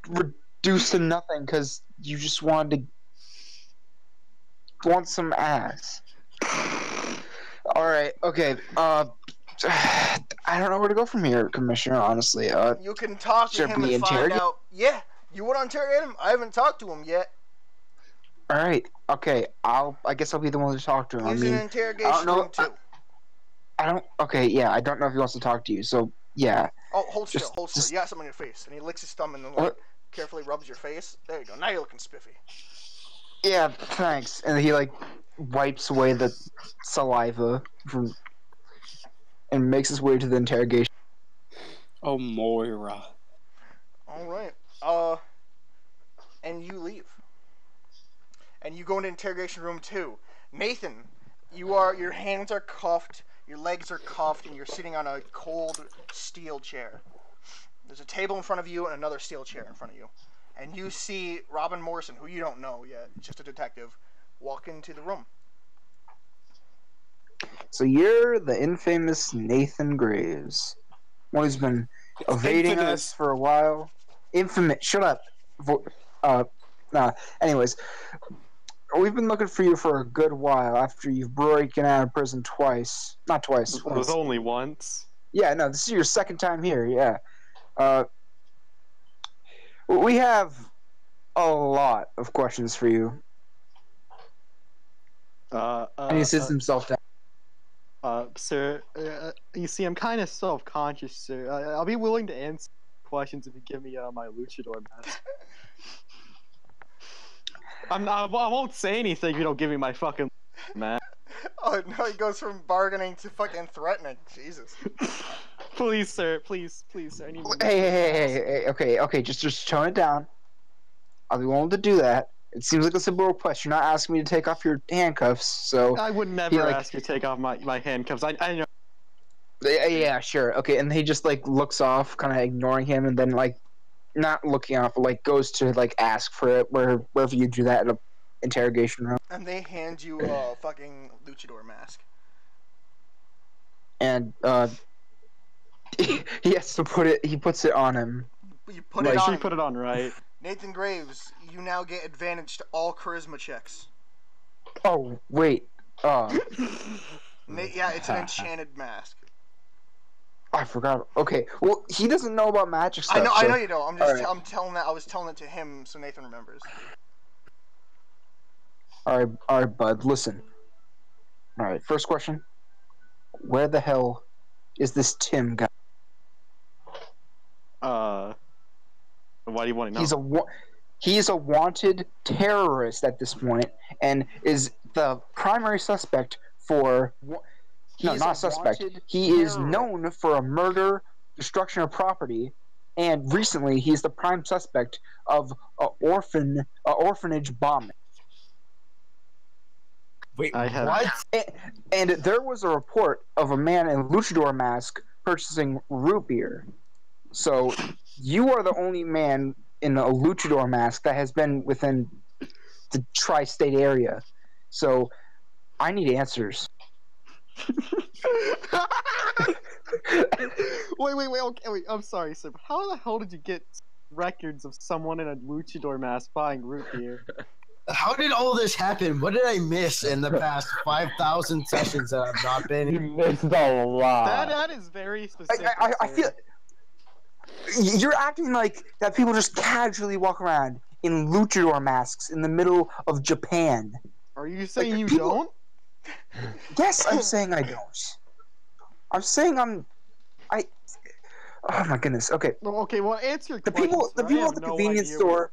reduced to nothing because you just wanted to want some ass. All right, okay. Uh, (sighs) I don't know where to go from here, Commissioner. Honestly, uh, You can talk to him and find out. Yeah, you want to interrogate him? I haven't talked to him yet. all right, okay. I'll. I guess I'll be the one to talk to him. I He's mean, in interrogation I don't know- room too. I don't. Okay, yeah. I don't know if he wants to talk to you. So yeah. Oh, hold still, Just- hold still. just- You got something on your face. And he licks his thumb and then like, carefully rubs your face. There you go. Now you're looking spiffy. Yeah, thanks. And he like wipes away the saliva from and makes his way to the interrogation. Oh, Moira. All right. Uh, and you leave. And you go into interrogation room two. Nathan, you are your hands are cuffed, your legs are cuffed, and you're sitting on a cold steel chair. There's a table in front of you and another steel chair in front of you. And you see Robin Morrison, who you don't know yet, just a detective, walk into the room. So you're the infamous Nathan Graves, one who's been evading Infamous. us for a while. Infamous. Shut up. Vo- Uh, nah. Anyways, we've been looking for you for a good while after you've broken out of prison twice. Not twice. It was once. only once. Yeah, no, this is your second time here. Yeah. Uh, we have a lot of questions for you. Uh, uh, and he sits uh, himself down. uh, sir, uh, you see, I'm kind of self-conscious, sir. Uh, I'll be willing to answer questions if you give me uh, my luchador mask. (laughs) I'm not, I won't say anything if you don't give me my fucking man. Oh no, he goes from bargaining to fucking threatening. Jesus. (laughs) please, sir. Please, please, sir. I need Hey, hey, hey, hey, hey, okay, okay, just just tone it down. I'll be willing to do that. It seems like a simple request. You're not asking me to take off your handcuffs, so I would never He, like- ask you to take off my, my handcuffs. I, I know. yeah, yeah, sure, okay. And he just like looks off, kind of ignoring him, and then like not looking off, like goes to like ask for it where wherever you do that in a interrogation room. And they hand you a (clears throat) fucking luchador mask. and uh, (laughs) he has to put it. He puts it on him. You put Right, it she on. put it on right. Nathan Graves, you now get advantage to all charisma checks. Oh wait. Uh, (laughs) Na- yeah, it's an enchanted mask. I forgot. Okay. Well, he doesn't know about magic stuff. I know, I know you don't. I'm just, alright. I'm telling that. I was telling it to him so Nathan remembers. All right, all right, bud. Listen. All right. First question: Where the hell is this Tim guy? Uh, why do you want to know? He's a wa- he's a wanted terrorist at this point, and is the primary suspect for. wa- No, He's not a suspect. wanted He is terrorist. known for a murder, destruction of property, and recently he's the prime suspect of a orphan a orphanage bombing. Wait, I have- what? And, and there was a report of a man in a luchador mask purchasing root beer. So you are the only man in a luchador mask that has been within the tri-state area. So I need answers. (laughs) wait, wait, wait. Okay, wait. I'm sorry, sir. But how the hell did you get records of someone in a luchador mask buying root beer? How did all this happen? What did I miss in the past (laughs) 5,000 sessions that I've not been You missed a lot. that that is very I, specific. I, I sir. feel you're acting like that people just casually walk around in luchador masks in the middle of Japan. Are you saying you people- don't? Yes, I'm (clears throat) saying I don't. I'm saying I'm. I. Oh my goodness. Okay. Well, okay. Well, answer your The question, people, the people at the no convenience idea store,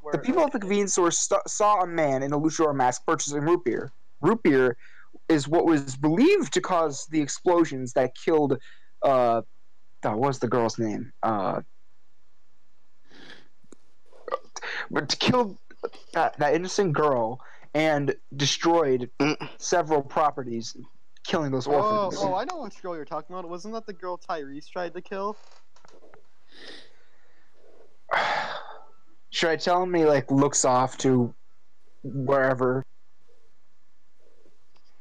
where- the people at the convenience store st- saw a man in a luchador mask purchasing root beer. Root beer is what was believed to cause the explosions that killed. Uh, oh, what was the girl's name? Uh, but to kill that, that innocent girl and destroyed mm. several properties, killing those Oh, orphans. oh, I know which girl you're talking about. Wasn't that the girl Tyrese tried to kill? (sighs) Should I tell him he like looks off to wherever?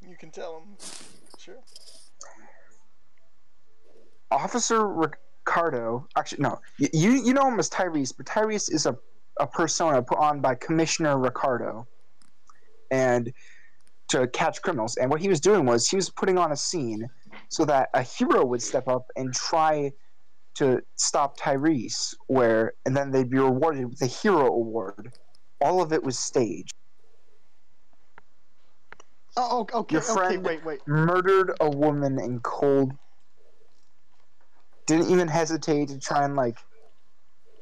You can tell him. Sure. Officer Ricardo. Actually, no. You you know him as Tyrese, but Tyrese is a, a persona put on by Commissioner Ricardo, and to catch criminals. And what he was doing was he was putting on a scene so that a hero would step up and try to stop Tyrese, where and then they'd be rewarded with a hero award. All of it was staged. Oh, oh, okay, Your okay. friend- Wait, wait. murdered a woman in cold didn't even hesitate to try and like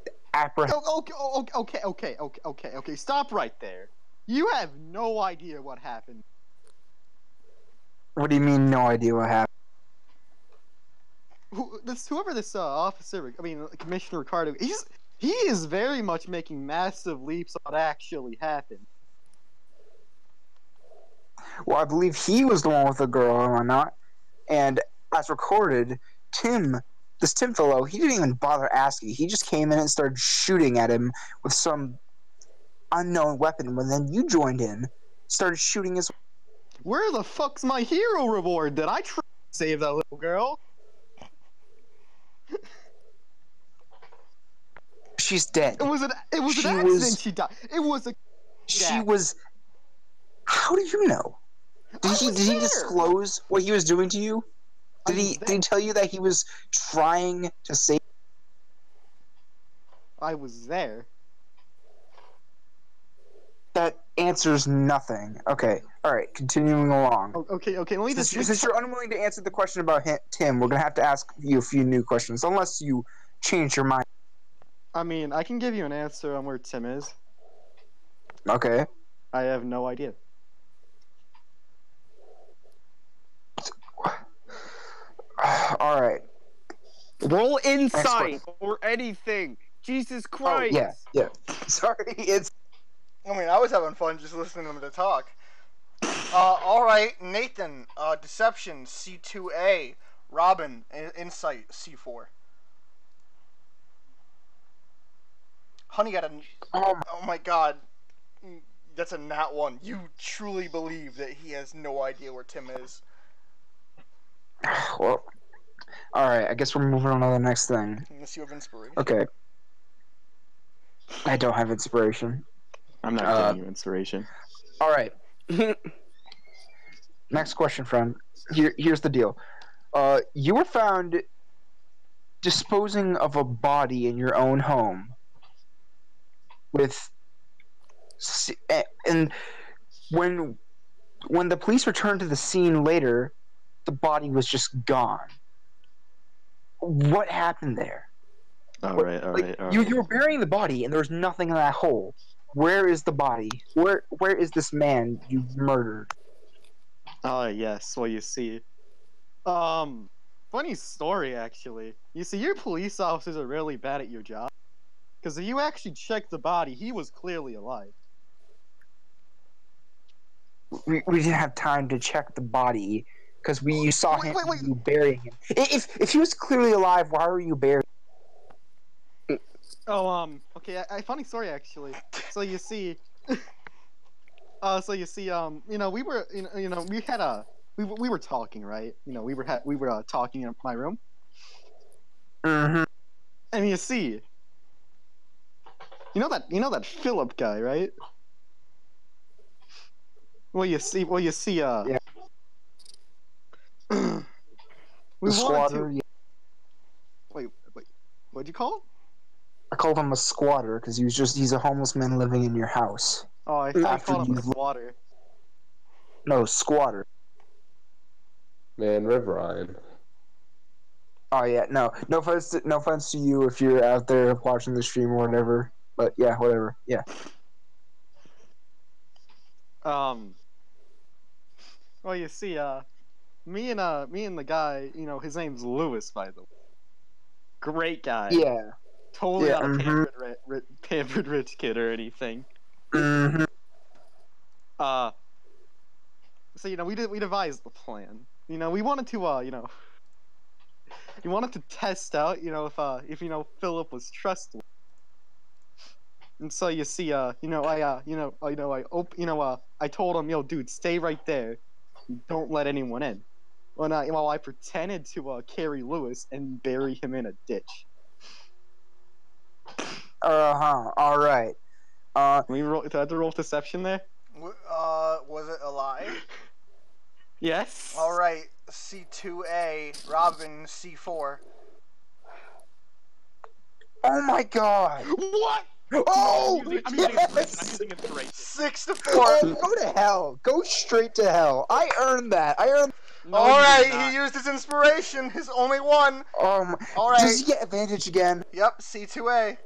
oh, apprehend Oh, oh, okay, okay, okay, okay, okay, okay. Stop right there. You have no idea what happened. what do you mean no idea what happened Who, this, whoever this uh, officer, I mean Commissioner Ricardo, he's he is very much making massive leaps on what actually happened. well i believe he was the one with the girl and not? and as recorded tim this tim fellow he didn't even bother asking he just came in and started shooting at him with some unknown weapon when then you joined in started shooting his Where the fuck's my hero reward? Did I try to save that little girl? she's dead It was an it was She an accident. was- She died. It was a. she Yeah. was how do you know did I he did he disclose what he was doing to you Did he there. did he tell you that he was trying to save? I was there. That answers nothing. Okay, all right. Continuing along. Oh, okay, okay. Let me Since, just. since you're unwilling to answer the question about hi- Tim, we're gonna have to ask you a few new questions, unless you change your mind. I mean, I can give you an answer on where Tim is. Okay. I have no idea. (sighs) All right. Roll insight or anything. Jesus Christ. Oh Christ. yeah, yeah. (laughs) Sorry, it's I mean, I was having fun just listening to them to talk. Uh, all right, Nathan. Uh, Deception C2A. Robin. Insight C4. Honey got a. oh, my- Oh my god. Mm, That's a nat one. You truly believe that he has no idea where Tim is. (sighs) Well, all right. I guess we're moving on to the next thing. Unless you have inspiration. Okay. I don't have inspiration. I'm not Uh, giving you inspiration. All right. (laughs) Next question, friend. Here, here's the deal. Uh, you were found disposing of a body in your own home with, and when when the police returned to the scene later, the body was just gone. What happened there? All What- right, all like, right, all you right. you were burying the body, and there was nothing in that hole. Where is the body? Where where is this man you murdered? Oh yes, well you see. Um funny story actually. You see your police officers are really bad at your job. Cause if you actually check the body, he was clearly alive. We, we didn't have time to check the body because we you saw Wait, him wait, wait. you burying him. If if he was clearly alive, why were you burying? Oh um okay, I, I funny story actually. So you see (laughs) Uh so you see um you know we were you know, you know we had a we, were- we were talking, right? You know, we were ha- we were uh, talking in my room. Mm-hmm. And you see, you know that you know that Philip guy, right? Well, you see, well, you see, uh, Yeah. (clears throat) we The squatter. to. Wait, wait, what'd you call? I called him a squatter because he was just he's a homeless man living in your house. Oh, I thought I After called him a squatter. No, squatter. Man, Riv Ryan. Oh yeah, no, no offense, to, no offense to you if you're out there watching the stream or whatever. But yeah, whatever. Yeah. Um. Well, you see, uh, me and uh, me and the guy, you know, his name's Lewis, by the way. Great guy. Yeah. Totally Yeah, not a mhm. pampered, ri- ri- pampered rich kid or anything. Mm-hmm. Uh, so you know, we did we devised the plan. You know, we wanted to uh, you know, (laughs) we wanted to test out, you know, if uh, if you know Philip was trustworthy. And so you see, uh, you know, I uh, you know, uh, you know, I op- you know, uh, I told him, yo, dude, stay right there, don't let anyone in. When I, while I pretended to uh, carry Lewis and bury him in a ditch. Uh huh. All right. Uh, We roll, did I have to roll deception there? W- Uh, was it alive? (laughs) Yes. All right, C2A, Robin C4. oh my God. What? Oh I'm using, I'm using. I'm yes. using. Six to Oh, four. go to hell. Go straight to hell. I earned that. I earned. No, All you right, did not. he used his inspiration, his only one. Um. All right. Does he get advantage again? Yep, C2A.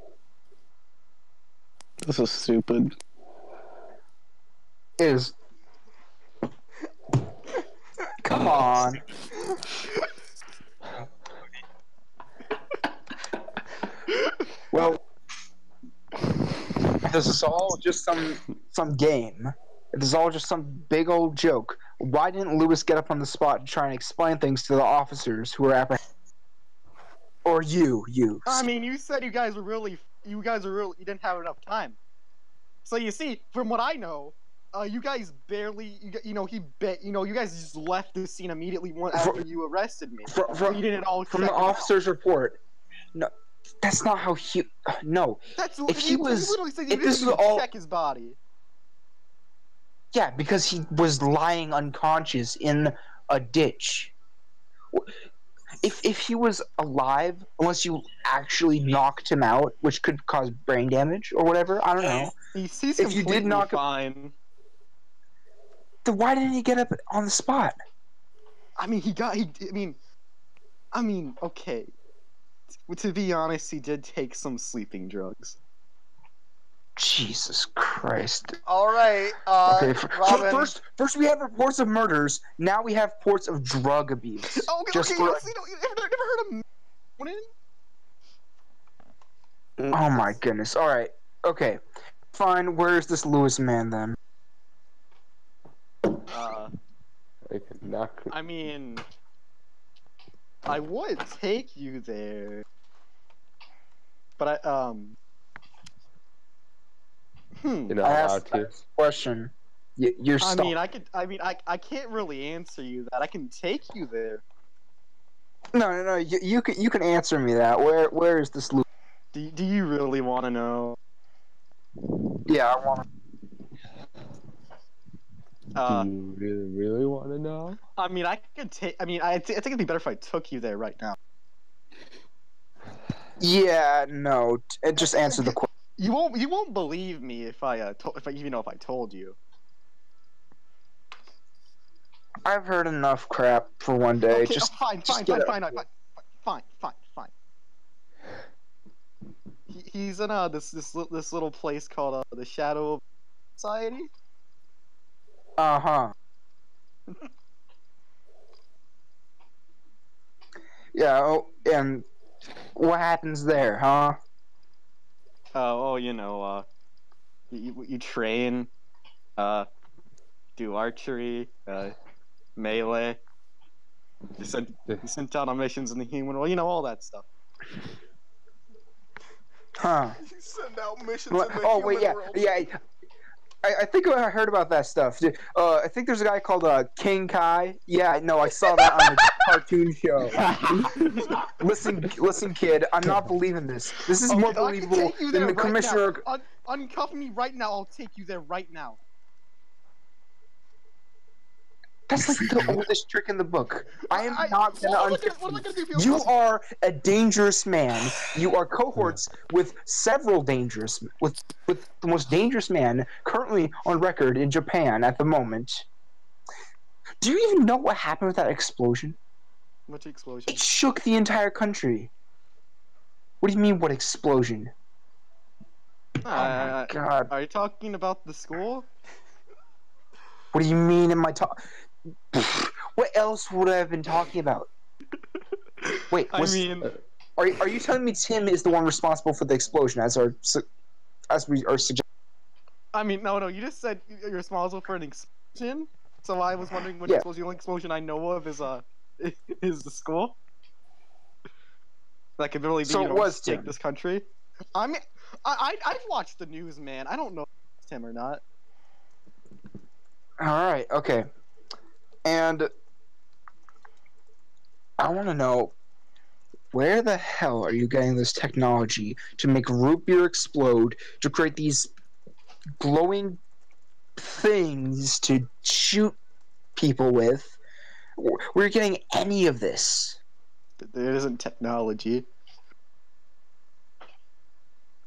This is stupid. Is. Come on. Well, this is all just some some game. This is all just some big old joke. Why didn't Lewis get up on the spot and try and explain things to the officers who were apprehended? Or you, you. I mean, you said you guys were really, you guys were really, you didn't have enough time. So you see, from what I know, uh, you guys barely, you, you know, he bet, you know, you guys just left the scene immediately one after you arrested me. Fr- fr- you didn't all from the it out. officer's report. No, that's not how he. No, That's if he you- was- you literally said you if didn't this was all- check his body. yeah, because he was lying unconscious in a ditch. If if he was alive, unless you actually mm-hmm. knocked him out, which could cause brain damage or whatever, I don't know. He's, he's If you did knock him- fine. Then why didn't he get up on the spot? I mean, he got, he, I mean, I mean, okay. To be honest, he did take some sleeping drugs. Jesus Christ. All right, uh, Okay, f- Robin. first, first we have reports of murders. Now we have reports of drug abuse. Oh, (laughs) okay, Just okay, for- you, know, you, know, you never, never heard of Melatonin? Oh my goodness. All right. Okay. Fine. Where's this Lewis man then? Uh, I could knock. I mean, I would take you there, but I um. Hmm. You're not I allowed to. question. You're I mean, I could. I mean, I. I can't really answer you that. I can take you there. No, no, no. You, you can you can answer me that. Where where is this loop? Do, do you really want to know? Yeah, I want. Uh, Do you really, really want to know? I mean, I could take. I mean, I, thi- I think it'd be better if I took you there right now. Yeah, no. t- Just answer the question. You won't. You won't believe me if I uh, to, if I even know if I told you. I've heard enough crap for one day. okay, just uh, fine, just fine, fine, fine, fine, fine, fine, fine, fine. He, he's in uh this this this little place called uh, the Shadow Society. Uh huh. (laughs) yeah. Oh, and what happens there, huh? Oh, oh, you know, uh, you, you- you train, uh, do archery, uh, melee. You sent, you sent out on missions in the human world, you know, all that stuff. Huh. (laughs) You send out missions What- in the Oh wait, yeah, world. yeah. I, I think I heard about that stuff. Uh, I think there's a guy called uh, King Kai. Yeah, no, I saw that on a (laughs) cartoon show. (laughs) listen, listen, kid, I'm not believing this. This is Okay, more believable than the right commissioner. Un- uncuff me right now. I'll take you there right now. That's like the (laughs) oldest trick in the book. I am I- not gonna what am I what you. gonna You also- are a dangerous man. You are (laughs) cohorts with several dangerous, with with the most dangerous man currently on record in Japan at the moment. Do you even know what happened with that explosion? Much explosion. It shook the entire country. What do you mean, what explosion? Oh my Uh, god. are you talking about the school? What do you mean in my talk? What else would I have been talking about? (laughs) Wait, I mean, are, are you telling me Tim is the one responsible for the explosion as our as we are suggesting? I mean, no, no. You just said you're responsible for an explosion, so I was wondering which Yeah. explosion. The only explosion I know of is uh, (laughs) is the school. That could really be So you it know, was take Tim. this country. I mean, I, I I've watched the news, man. I don't know if it's Tim or not. All right, okay. And I want to know where the hell are you getting this technology to make root beer explode to create these glowing things to shoot people with? Where are you getting any of this? There isn't technology.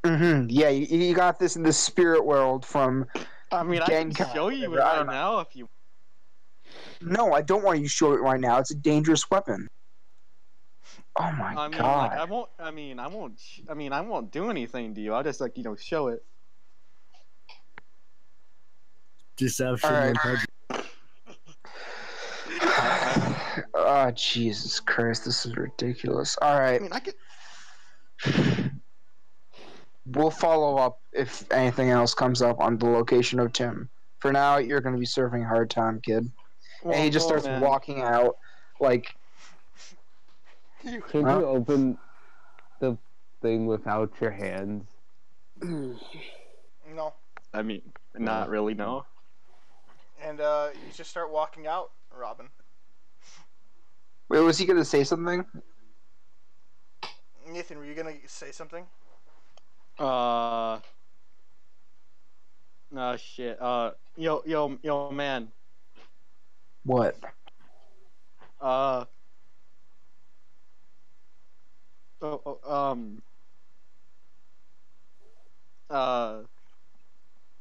hmm Yeah, you, you got this in the spirit world from. I mean, I can show you it right now if you. No, I don't want you to show it right now. It's a dangerous weapon. Oh my I mean, god. like, I won't. I mean, I won't. I mean, I won't do anything to you. I'll just like you know show it. Deception. Alright. and hedge- (sighs) oh Jesus Christ, this is ridiculous. All right. I mean, I could. we'll follow up if anything else comes up on the location of Tim. For now, you're going to be serving hard time, kid. And he just starts man. walking out like You, Can Huh? you open the thing without your hands? no. I mean, not really. No. And uh, you just start walking out, Robin. Wait, was he going to say something? Nathan, were you gonna say something? Uh. Oh shit. Uh. Yo, yo, yo, man. What? Uh. Oh, oh, um. Uh.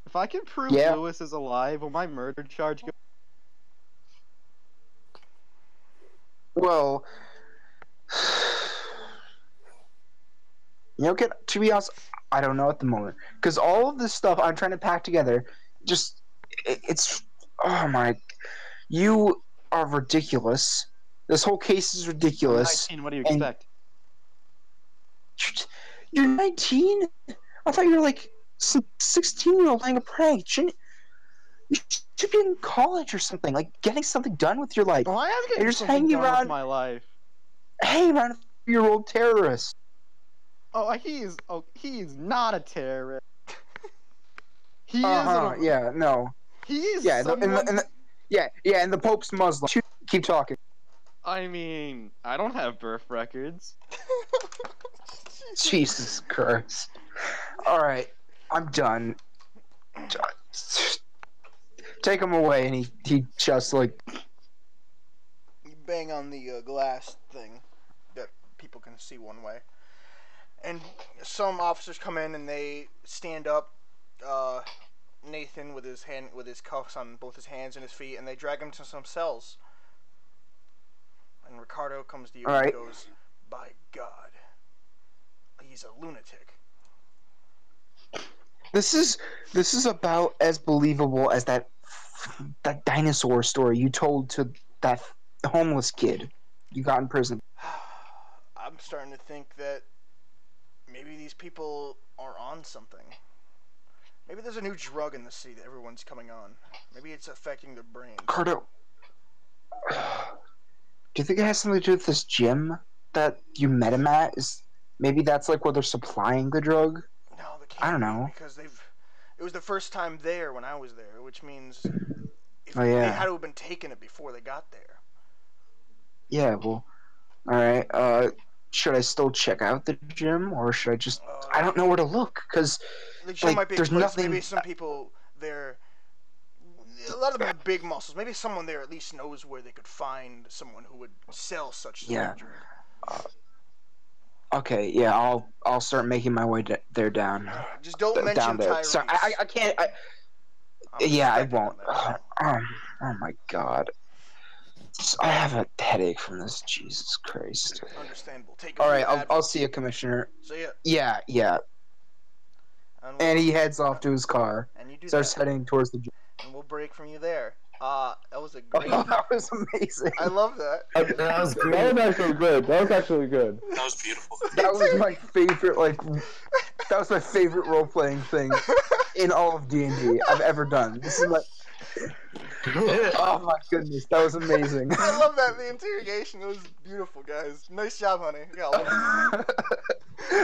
If I can prove Yeah. Lewis is alive, will my murder charge go? Well, you know, get to be honest, I don't know at the moment because all of this stuff I'm trying to pack together, just it, it's oh my, you are ridiculous. This whole case is ridiculous. 19, what do you expect? You're 19. I thought you were like some 16 year old playing a prank. You should be in college or something, like getting something done with your life. Well, I am getting You're just hanging done with around- my life. Hey, around a year old terrorist. Oh, he's. Oh, he's not a terrorist. (laughs) He Uh-huh, is. A, yeah, no. He is. Yeah, someone, and the, the, yeah, yeah, and the Pope's Muslim. Keep talking. I mean, I don't have birth records. (laughs) Jesus Christ. Alright, I'm done. Take him away, and he, he just like. You bang on the uh, glass thing that people can see one way. And some officers come in and they stand up uh, Nathan with his hand with his cuffs on both his hands and his feet and they drag him to some cells. And Ricardo comes to you Alright. and goes, By God. He's a lunatic. This is this is about as believable as that that dinosaur story you told to that homeless kid you got in prison. (sighs) I'm starting to think that maybe these people are on something. Maybe there's a new drug in the city that everyone's coming on. Maybe it's affecting their brains. Cardo, do you think it has something to do with this gym that you met him at? Is maybe that's like where they're supplying the drug? No, I don't know. because they've. It was the first time there when I was there, which means if Oh, they had to have been taking it before they got there. Yeah, well, all right. Uh, should I still check out the gym, or should I just? I don't know where to look because The gym Like, might be there's place. nothing- Maybe some people there. A lot of them have big muscles. Maybe someone there at least knows where they could find someone who would sell such Yeah. drug. Uh, okay, yeah, I'll I'll start making my way d- there down. Just don't mention down there. Tyrese. Sorry, I, I I can't. I, I'm yeah, I won't. Oh, (sighs) oh my god. I have a headache from this. Jesus Christ. Understandable. Take. All right, I'll, I'll see you, Commissioner. See ya. Yeah, yeah. And, And we'll, he heads off to his car. and you do Starts that. heading towards the. And we'll break from you there. Uh, that was a (laughs) Oh, that was amazing. I love that. That was great. That was actually good. That was actually good. That was beautiful. (laughs) That was my favorite. Like, that was my favorite role playing thing (laughs) in all of D and D I've ever done. This is like, (laughs) oh my goodness, that was amazing. I love that the interrogation. It was beautiful, guys. Nice job, honey. Yeah,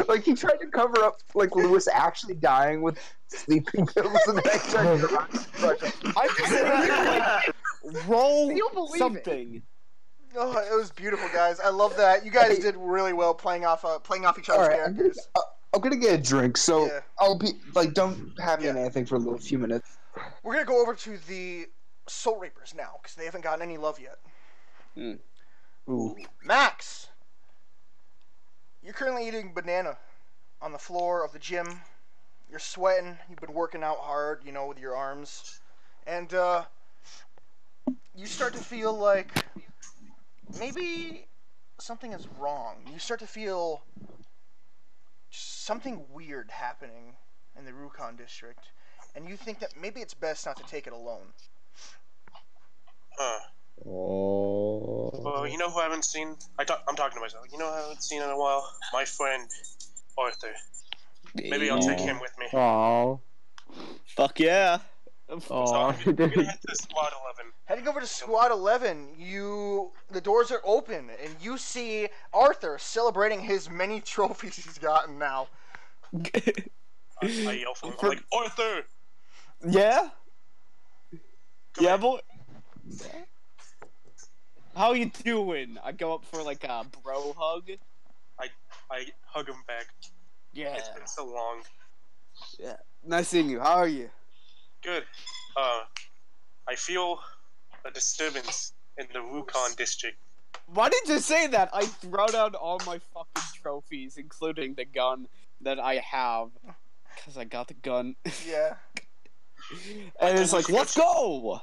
(laughs) like he tried to cover up like Lewis actually dying with sleeping pills, and (laughs) then I tried to. I'm just sitting here like, roll You'll it. something. Oh, it was beautiful, guys. I love that. You guys Hey. did really well playing off uh, playing off each other's right, I'm gonna, characters. I'm gonna get a drink, so Yeah. I'll be like, don't have me in Yeah. anything for a little few minutes. We're gonna go over to the Soul Reapers now because they haven't gotten any love yet. Ooh. Max, you're currently eating banana on the floor of the gym. You're sweating. You've been working out hard, you know, with your arms, and uh, you start to feel like maybe something is wrong. You start to feel something weird happening in the Rukon district, and you think that maybe it's best not to take it alone. Huh. Oh. Well, you know who I haven't seen? I talk, I'm talking to myself. You know who I haven't seen in a while? My friend Arthur. Maybe I'll take him with me. Oh. Fuck yeah. So Oh. we're gonna head to Squad 11. Heading over to Squad 11, you the doors are open and you see Arthur celebrating his many trophies he's gotten now. I, I yell for him. I'm like, Arthur! yeah? Come yeah, here." boy. How you doing? I go up for like a bro hug. I I hug him back. Yeah. It's been so long. Yeah. Nice seeing you. How are you? Good. Uh, I feel a disturbance in the Rukon district. Why did you say that? I throw down all my fucking trophies, including the gun that I have. Because I got the gun. Yeah. (laughs) and it's like, let's go!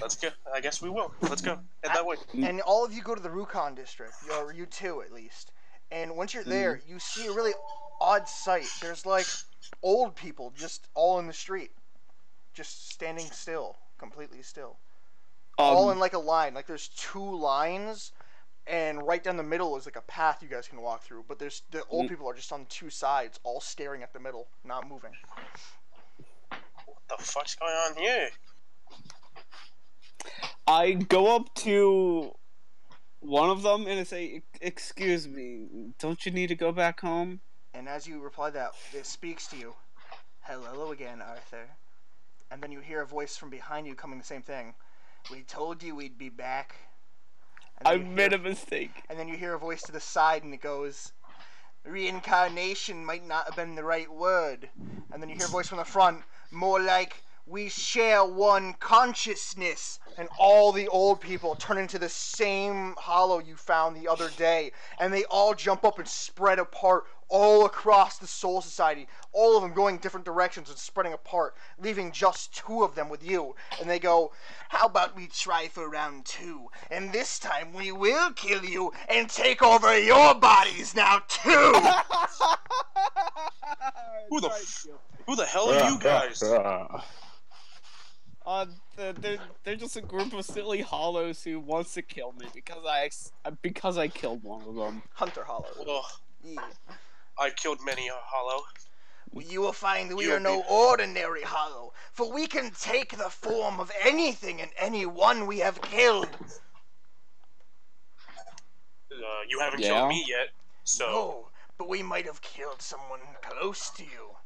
Let's go. I guess we will. Let's go. Head that way. And all of you go to the Rukon district, or you two at least. And once you're there, you see a really odd sight. There's like old people just all in the street, just standing still, completely still. all in Um, like a line. Like there's two lines, and right down the middle is like a path you guys can walk through. But there's the old Mm. people are just on two sides, all staring at the middle, not moving. What the fuck's going on here? I go up to one of them and I say, "Excuse me, don't you need to go back home?" And as you reply that, it speaks to you. Hello again, Arthur. And then you hear a voice from behind you coming the same thing. We told you we'd be back. I made a mistake. And then you hear a voice to the side, and it goes, "Reincarnation might not have been the right word." And then you hear a voice from the front, more like, "We share one consciousness." And all the old people turn into the same hollow you found the other day, and they all jump up and spread apart all across the Soul Society. All of them going different directions and spreading apart, leaving just two of them with you. And they go, How about we try for round two? And this time we will kill you and take over your bodies now, too! (laughs) Who the f- who the hell are you guys? (laughs) Uh, they're, they're, they're just a group of silly hollows who wants to kill me because I because I killed one of them. Hunter Hollow. Well, Yeah. I killed many a hollow. You will find that we You are no be- ordinary hollow, for we can take the form of anything and anyone we have killed. Uh, you haven't Yeah? killed me yet, so No, but we might have killed someone close to you.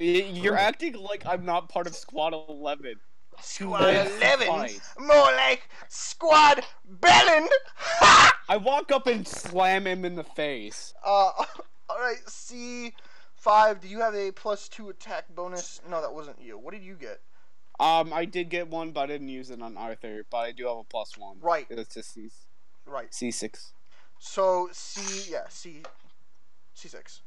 Y- you're acting like I'm not part of Squad Eleven. Squad 11? More like Squad Bellin! (laughs) I walk up and slam him in the face. Uh, (laughs) alright, C5, do you have a plus two attack bonus? No, that wasn't you. What did you get? Um, I did get one, but I didn't use it on Arthur. But I do have a plus one. Right. It's just C Right. C six. So, C, yeah, C, C6.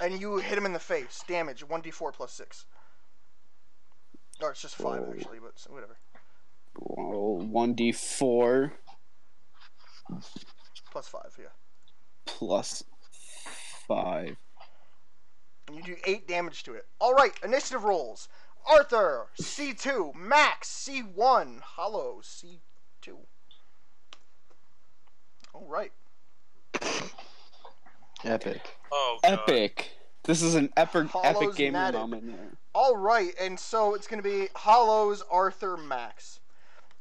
And you hit him in the face. Damage, 1d4 plus 6. Or it's just 5, actually, but whatever. One d four Plus 5, yeah. plus five. And you do 8 damage to it. Alright, initiative rolls. Arthur, C2. Max, C1. Hollow, C2. Alright. Epic. oh god. Epic. This is an epic Hollow's epic gaming natted. moment here. Alright, and so it's going to be Hollows, Arthur, Max.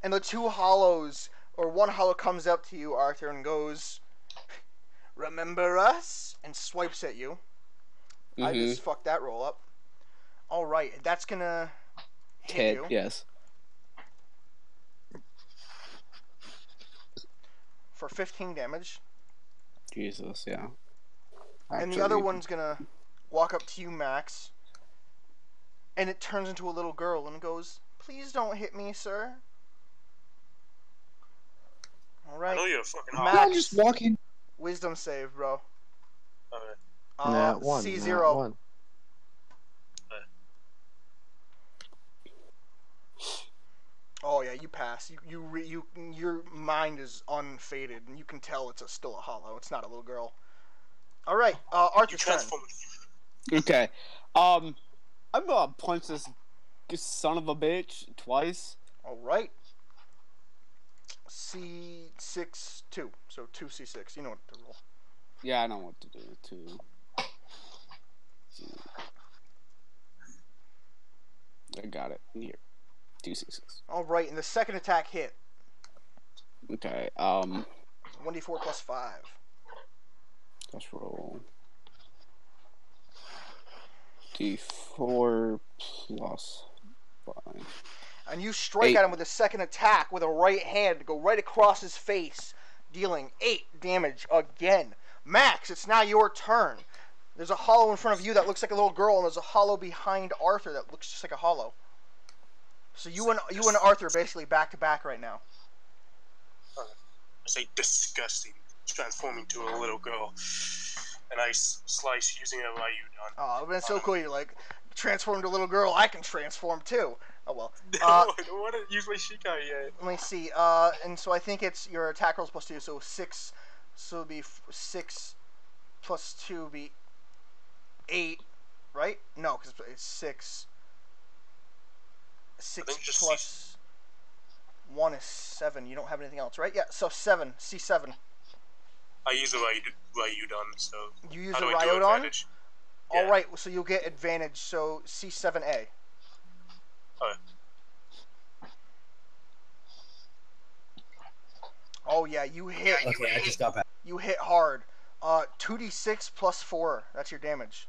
And the two Hollows, or one Hollow comes up to you, Arthur, and goes, Remember us? And swipes at you. I Mhm. just fucked that roll up. Alright, that's going to hit Hit. you Yes. for 15 damage. Jesus. Yeah. And the other Actually, one's going to walk up to you, Max. And it turns into a little girl and goes, Please don't hit me, sir. I Alright. know you're a fucking Max. hollow. I'm just walking. Wisdom save, bro. Alright. Uh, Nat one. C zero. one. Oh yeah, you pass. You you re, you your mind is unfaded, and you can tell it's a, still a hollow. It's not a little girl. All right, uh, You Arthur's Okay. Um, I'm gonna punch this son of a bitch twice. All right. C six two, so two C six. You know what to roll. Yeah, I know what to do too. I got it. Here. Two C six. All right, and the second attack hit. Okay. Um, One d four plus five. Let's roll. D four plus five. And you strike Eight. at him with a second attack with a right hand to go right across his face, dealing eight damage again. Max, it's now your turn. There's a hollow in front of you that looks like a little girl, and there's a hollow behind Arthur that looks just like a hollow. So you and you and Arthur are basically back to back right now. I say disgusting. Transforming to a little girl, and I slice using a Ryudon. Oh, it's been so cool. You're like transformed to a little girl. I can transform too. Oh well. (laughs) Uh, want to use my Shikai yet. Let me see. Uh, and so I think it's your attack rolls plus two, so six. So it'd be f- six plus two would be eight, right? No, because it's six. Six plus one is seven. You don't have anything else, right? Yeah. So seven. C seven. I use a Ryu- Ryudon, so You use how a do I do Ryodon. advantage? All Yeah. right. So you'll get advantage. So C seven A. Alright. Oh yeah, you hit. Okay, I just got back. You hit hard. Uh, two d six plus four. That's your damage.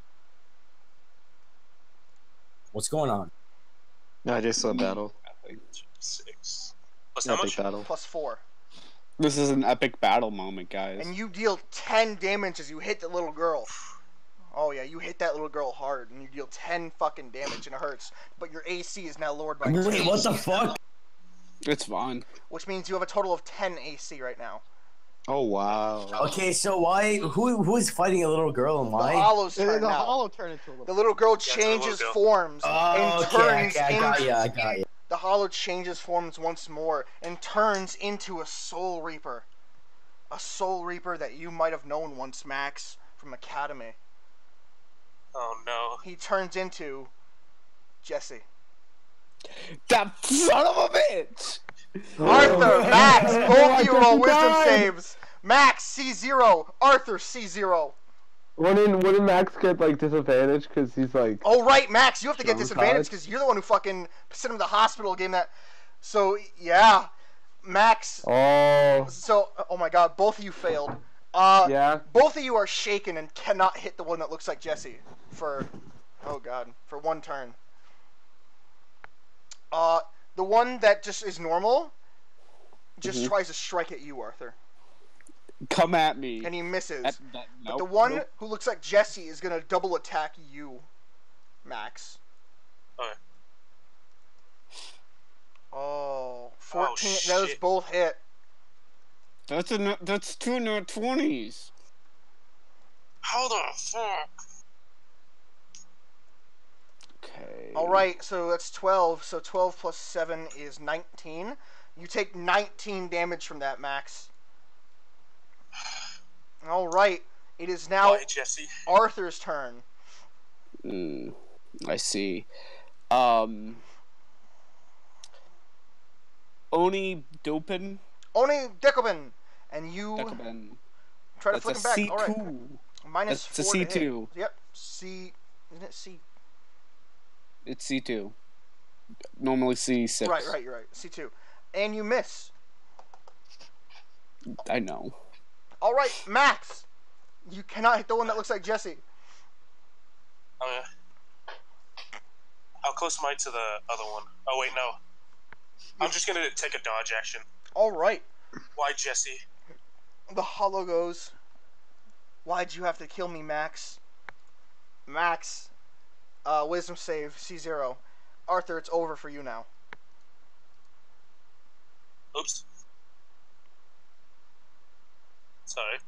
What's going on? No, I just saw battle. six. Plus how Epic much? battle. plus four. This is an epic battle moment, guys. And you deal 10 damage as you hit the little girl. Oh, yeah, you hit that little girl hard, and you deal 10 fucking damage, and it hurts. But your AC is now lowered by 2. Wait, what the fuck? It's fine. Which means you have a total of 10 AC right now. Oh wow. Okay, so why? Who who's fighting a little girl and The why? Hollow's The, turn the now. hollow turned into a little. girl. The little girl it's a little changes girl. forms Oh, and okay, turns okay, I got into... you, I got you. The Hollow changes forms once more and turns into a Soul Reaper. A Soul Reaper that you might have known once, Max, from Academy. Oh no. He turns into Jesse. That son of a bitch! Arthur, oh, Max, Oh, both of you oh, I roll wisdom saves. Max C0, Arthur C0. Wouldn't wouldn't Max get like disadvantaged because he's like Oh right, Max, you have to get disadvantaged because you're the one who fucking sent him to the hospital, gave him that. So yeah, Max. oh So oh my god, both of you failed. Uh, yeah both of you are shaken and cannot hit the one that looks like Jesse for oh god for one turn. Uh, the one that just is normal just Mhm. tries to strike at you, Arthur, Come at me. and he misses. That- that- but nope, the one nope. who looks like Jesse is gonna double attack you, Max. Alright. Oh, 14. Oh, those both hit. That's a that's two nut twenties. How the fuck? Okay. All right, so that's 12. So 12 plus 7 is 19. You take 19 damage from that, Max. All right, it is now Why, Jesse? Arthur's turn. Mm, I see. Um. Oni Dopin. Oni Dekobin, and you Dekobin. try to That's flick a him back. C All right, two. minus That's a four to hit. C2. Yep, C. Isn't it C? It's C two. Normally C six. Right, right, you're right. C two, and you miss. I know. All right, Max. You cannot hit the one that looks like Jesse. Oh yeah. How close am I to the other one? Oh wait, no. I'm just gonna take a dodge action. All right. Why, Jesse? The hollow goes. Why'd you have to kill me, Max? Max, uh, wisdom save, C0. Arthur, it's over for you now. Oops. Sorry.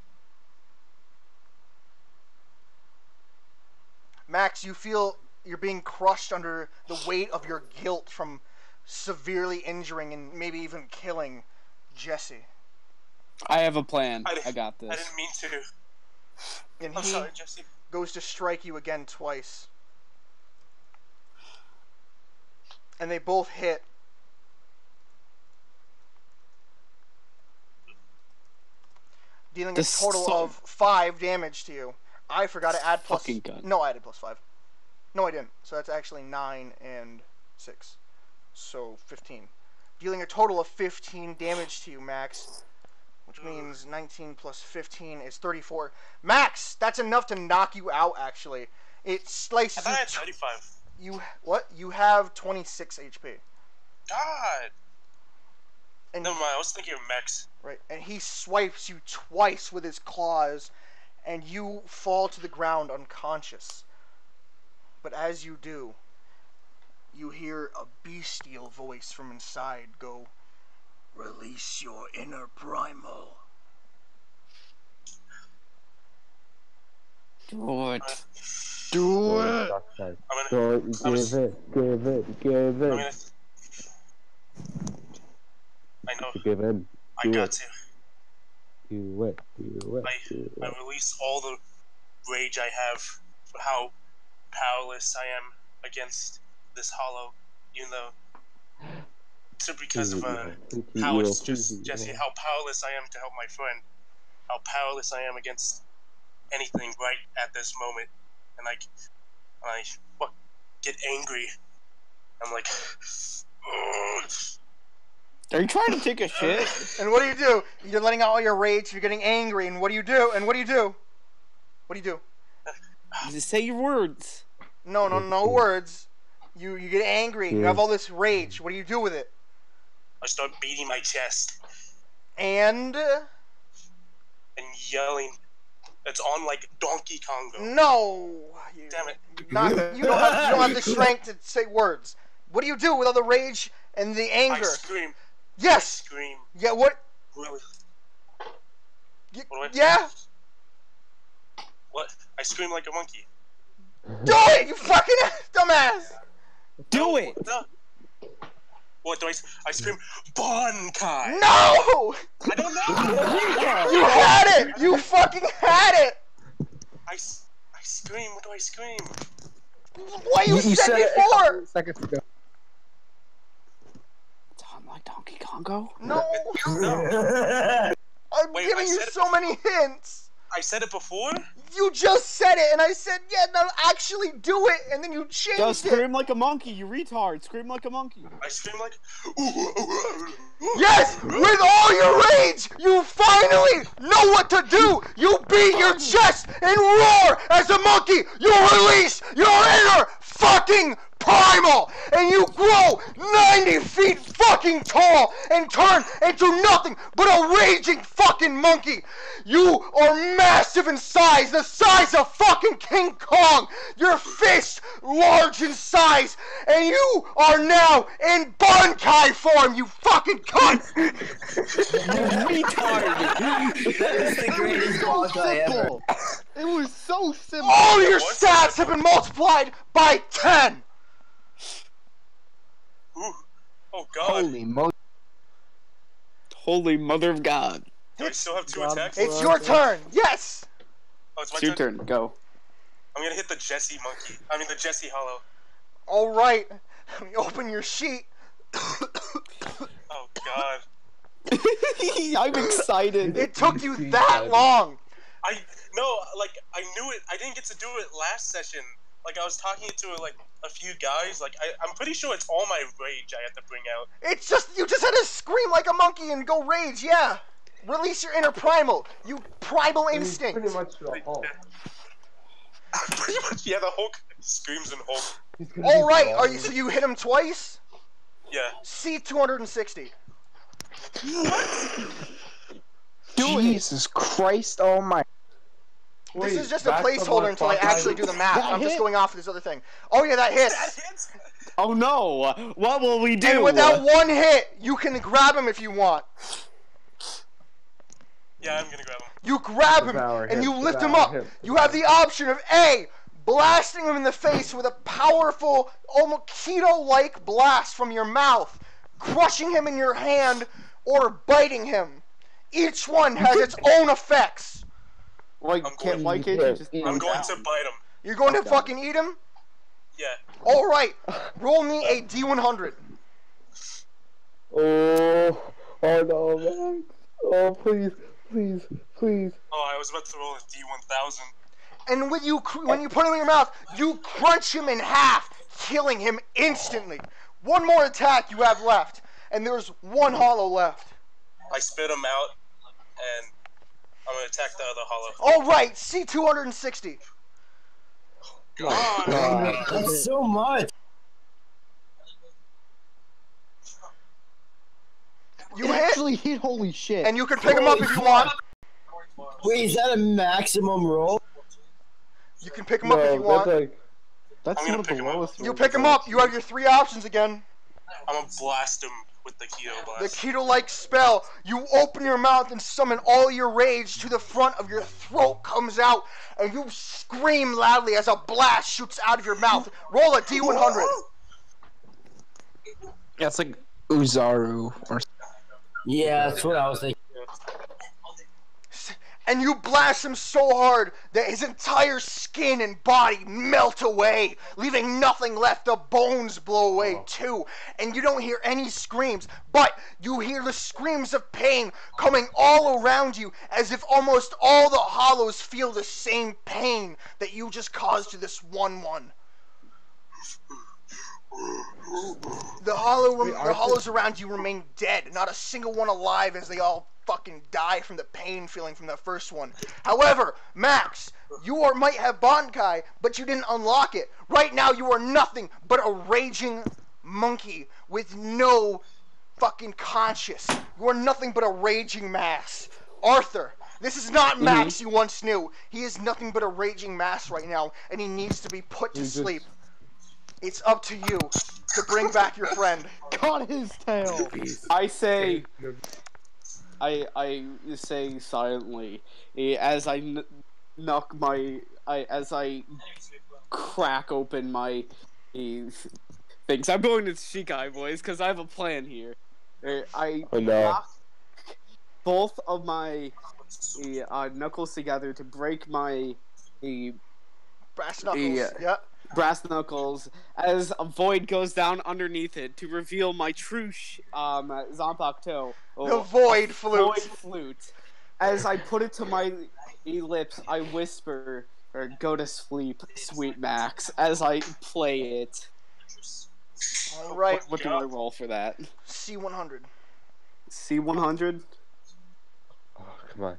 Max, you feel you're being crushed under the weight of your guilt from severely injuring and maybe even killing Jesse. I have a plan. I- I, got this. I didn't mean to. And I'm he sorry, Jesse. goes to strike you again twice. And they both hit. Dealing The a total son- of five damage to you. I forgot to add plus. Fucking gun. No, I added plus five. No, I didn't. So that's actually nine and six. So fifteen. Dealing a total of fifteen damage to you, Max. Which means 19 plus 15 is 34. Max, that's enough to knock you out. Actually, it I slices thought I you. had tw- 35. you what? You have 26 HP. God. And Never mind. I was thinking of Max. right, and he swipes you twice with his claws, and you fall to the ground unconscious. But as you do, you hear a bestial voice from inside go, "Release your inner primal." Do it. Do Don't it. suck, guys. I'm gonna. Don't I'm give gonna- it, give it, give it, gonna. I know. give in. I got it. to. Do it, do it, I, do I it. release all the rage I have for how powerless I am against this hollow, even though simply because of uh, how it's just Jesse, how powerless I am to help my friend, how powerless I am against anything right at this moment, and like, I fuck, get angry. I'm like, (sighs) Are you trying to take a shit? (laughs) And what do you do? You're letting out all your rage. You're getting angry. And what do you do? And what do you do? What do you do? (sighs) Just say your words. No, no, no words. You you get angry. You have all this rage. What do you do with it? I start beating my chest And uh, and yelling. It's on like Donkey Kongo. no, you, Damn it. not, you don't have you don't have the (laughs) strength to say words. What do you do with all the rage and the anger? I anger? scream. Yes. Scream. Yeah. What? Really? y- What I? Yeah. What? I scream like a monkey. Do it, you fucking dumbass. Do it! No. What do I? I scream Bankai. No. I don't know. (laughs) You had it. You fucking had it. I, I scream. What do I scream? What you, said, before. Seconds ago. Sound like Donkey Kongo? No. I'm Wait, giving I you so many hints. I said it before. You just said it, and I said, yeah, no, actually do it, and then you changed Go it. scream like a monkey, you retard. Scream like a monkey. I scream like. (laughs) Yes, with all your rage, you finally know what to do. You beat your chest and roar as a monkey. You release your inner fucking primal, and you grow 90 feet fucking tall and turn into nothing but a raging fucking monkey. You are massive in size, the size of fucking King Kong. Your fist large in size, and you are now in Bankai form, you fucking cunt! That is the greatest Bankai ever. It was so simple. All your stats have been multiplied by 10! Ooh. Oh God. Holy mo! Holy mother of God. Do I still have two God attacks? It's your turn, yes! Oh, it's my It's your turn. turn. Go. I'm gonna hit the Jesse monkey. I mean the Jesse Hollow. Alright, let me open your sheet. (coughs) Oh God. (laughs) I'm excited. It took you that long! I no, like I knew it. I didn't get to do it last session. Like I was talking to like a few guys. Like I, I'm pretty sure it's all my rage I have to bring out. It's just, you just had to scream like a monkey and go rage, yeah! Release your inner primal, you primal instinct! Pretty much the Hulk. (laughs) pretty much, yeah. The Hulk screams and Hulk. He's gonna be Alright, are you, so you hit him twice? Yeah. C260. What? Jesus Christ Almighty! This is just a placeholder until I actually do the math. I'm just going off of this other thing. Oh yeah, that hits. That hits. Oh no! What will we do? And with that one hit, you can grab him if you want. Yeah, I'm gonna grab him. You grab him Devour and him, you lift him up. him, You have the option of A, blasting him in the face with a powerful, almost Cero-like blast from your mouth, crushing him in your hand, or biting him. Each one has its own effects. Why I'm can't? going- Why can't just? I'm I'm going down? to bite him. You're going to Okay. fucking eat him? Yeah. Alright, roll me a D100. Oh, oh no, man. Oh, please, please, please. Oh, I was about to roll a D1000. and when you cr- when you put him in your mouth, you crunch him in half, killing him instantly. One more attack you have left, and there's one hollow left. I spit him out, and I'm gonna attack the other hollow. All oh, right, C260. God. That's so much. You It hit, actually hit. Holy shit. and you can pick him up if you want. Wait, is that a maximum roll? You can pick him up if you No, want. that's like. That's I'm gonna one of the pick him up. lowest. You pick him I've up. You have your three options again. I'm gonna blast him with the Cero The blast. Cero-like spell. You open your mouth and summon all your rage to the front of your throat comes out, and you scream loudly as a blast shoots out of your mouth. Roll a D100. Yeah, it's like Oozaru or Yeah, that's what I was thinking. And you blast him so hard that his entire skin and body melt away, leaving nothing left. The bones blow away too, and you don't hear any screams, but you hear the screams of pain coming all around you, as if almost all the hollows feel the same pain that you just caused to this one one. The hollow, the hollows around you remain dead. Not a single one alive, as they all fucking die from the pain feeling from the first one. However, Max, you are might have Bankai, but you didn't unlock it. Right now, you are nothing but a raging monkey with no fucking conscious. You are nothing but a raging mass. Arthur, this is not mm-hmm. Max you once knew. He is nothing but a raging mass right now, and he needs to be put to He's just- sleep. It's up to you to bring back your friend. (laughs) Cut his tail. I say, I I say silently eh, as I knock my I as I crack open my eh, things. I'm going to Shikai boys because I have a plan here. Eh, I Oh, no. knock both of my uh, knuckles together to break my eh, Brass knuckles. Yeah. Yeah. Brass knuckles as a void goes down underneath it to reveal my true sh- um Zanpakuto. The void flute. Void flute. As I put it to my lips, I whisper or go to sleep, sweet Max, as I play it. All right. What, what do I roll for that? C100. C100 Oh, come on.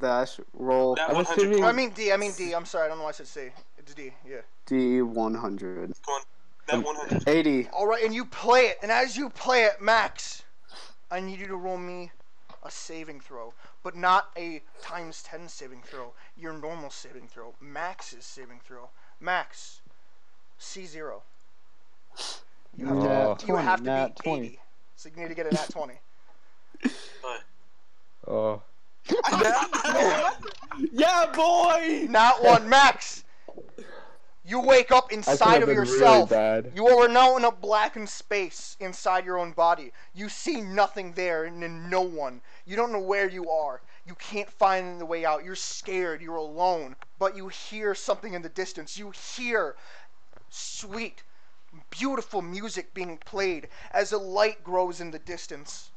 dash roll I'm assuming- I mean D. I mean D. I'm sorry. I don't know why I said C. It's D. Yeah. D100. That 100. 80. All right, and you play it, and as you play it, Max, I need you to roll me a saving throw, but not a times ten saving throw. Your normal saving throw, Max's saving throw. Max, C zero. You have to, uh, you have to Nat beat 20. eighty, so you need to get a (laughs) uh. (laughs) nat twenty. Oh. (laughs) Yeah, boy! Not one, Max. You wake up inside of yourself. really. You are now in a blackened space inside your own body. You see nothing there and no one. You don't know where you are. You can't find the way out. You're scared. You're alone. But you hear something in the distance. You hear sweet, beautiful music being played as a light grows in the distance.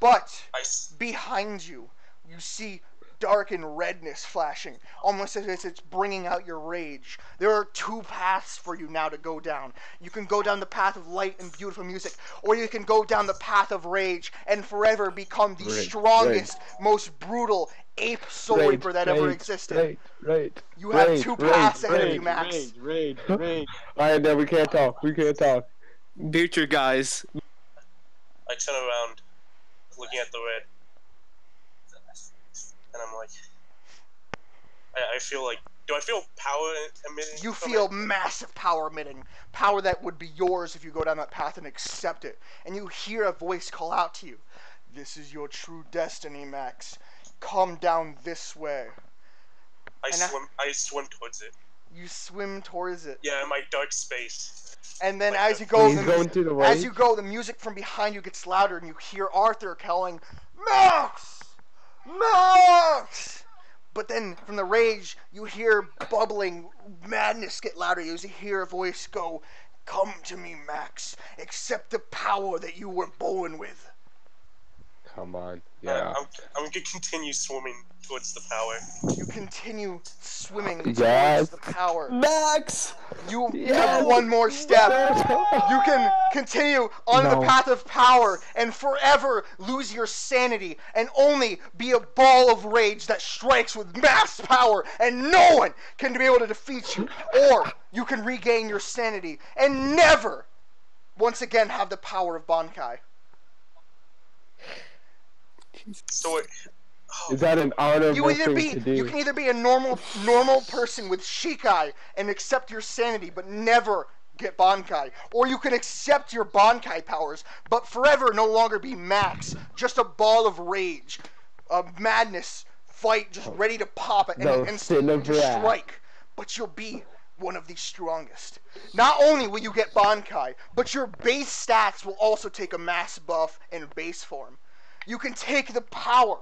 But I s- behind you, you see darkened redness flashing, almost as if it's bringing out your rage. There are two paths for you now to go down. You can go down the path of light and beautiful music, or you can go down the path of rage and forever become the Rage, strongest, most brutal ape soul Rage, reaper that ever existed. Rage, rage, You have rage, two rage, paths ahead of you, Max. Rage, rage, rage. (laughs) Alright, then we can't talk. We can't talk. Future guys. I turn around, looking at the red, and I'm like, I, I feel like, do I feel power emitting? You feel it? massive power emitting, power that would be yours if you go down that path and accept it. And you hear a voice call out to you, "This is your true destiny, Max. Come down this way." I and swim. I swim towards it. You swim towards it, Yeah, in my dark space. and then Like as you go, the, going through the as you go, the music from behind you gets louder, and you hear Arthur calling, "Max, Max!" But then from the rage, you hear bubbling madness get louder. You hear a voice go, "Come to me, Max. Accept the power that you were born with." Come on. Uh, Yeah. I'm, I'm gonna continue swimming towards the power. You continue swimming Yes. towards the power. Max! You have one more step. You can continue on the path of power and forever lose your sanity and only be a ball of rage that strikes with mass power and no one can be able to defeat you. Or you can regain your sanity and never once again have the power of Bankai. So it, oh, Is that an honorable You either thing be to do? you can either be a normal normal person with Shikai and accept your sanity but never get Bankai, or you can accept your Bankai powers but forever no longer be Max, just a ball of rage, a madness fight just oh. ready to pop at any instant of and strike. But you'll be one of the strongest. Not only will you get Bankai, but your base stats will also take a mass buff in base form. You can take the power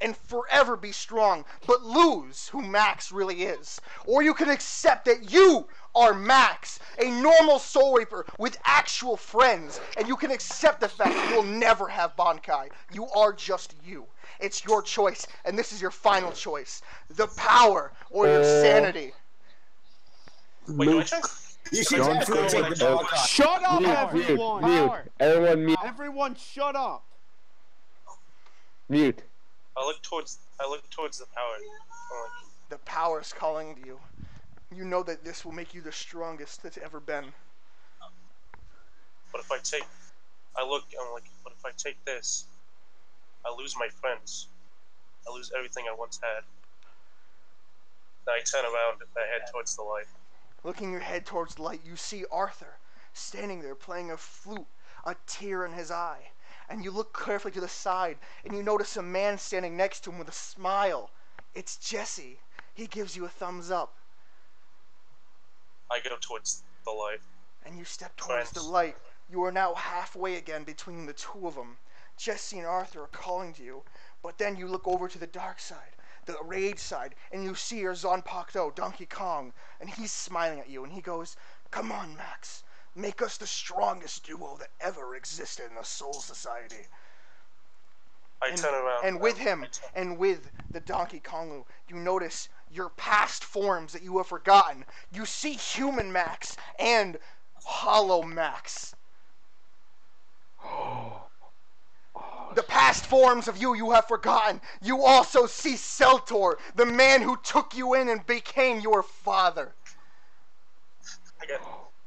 and forever be strong, but lose who Max really is. Or you can accept that you are Max, a normal Soul Reaper with actual friends, and you can accept the fact that you'll never have Bankai. You are just you. It's your choice, and this is your final choice the power or your Uh, sanity. wait, do Mute. turn? You should I don't definitely feel take the. Shut up, Mute, mute, everyone! mute. Everyone mute. Everyone, shut up! Mute. I look towards. I look towards the power. Like, The power is calling to you. You know that this will make you the strongest that's ever been. what if I take I look, I'm like, what if I take this? I lose my friends. I lose everything I once had. Then I turn around and I head towards the light. Looking your head towards the light, you see Arthur standing there playing a flute, a tear in his eye. And you look carefully to the side and you notice a man standing next to him with a smile. It's Jesse. He gives you a thumbs up. I go towards the light. and you step towards the light. You are now halfway again between the two of them. Jesse and Arthur are calling to you, but then you look over to the dark side, the rage side, and you see your Zanpakuto, Donkey Kong, and he's smiling at you, and he goes, Come on, Max, make us the strongest duo that ever existed in the Soul Society. I and, turn around. and with him and with the Donkey Kongu, you notice your past forms that you have forgotten. You see Human Max and Hollow Max. (gasps) The past forms of you you have forgotten. You also see Seltor, the man who took you in and became your father. I get,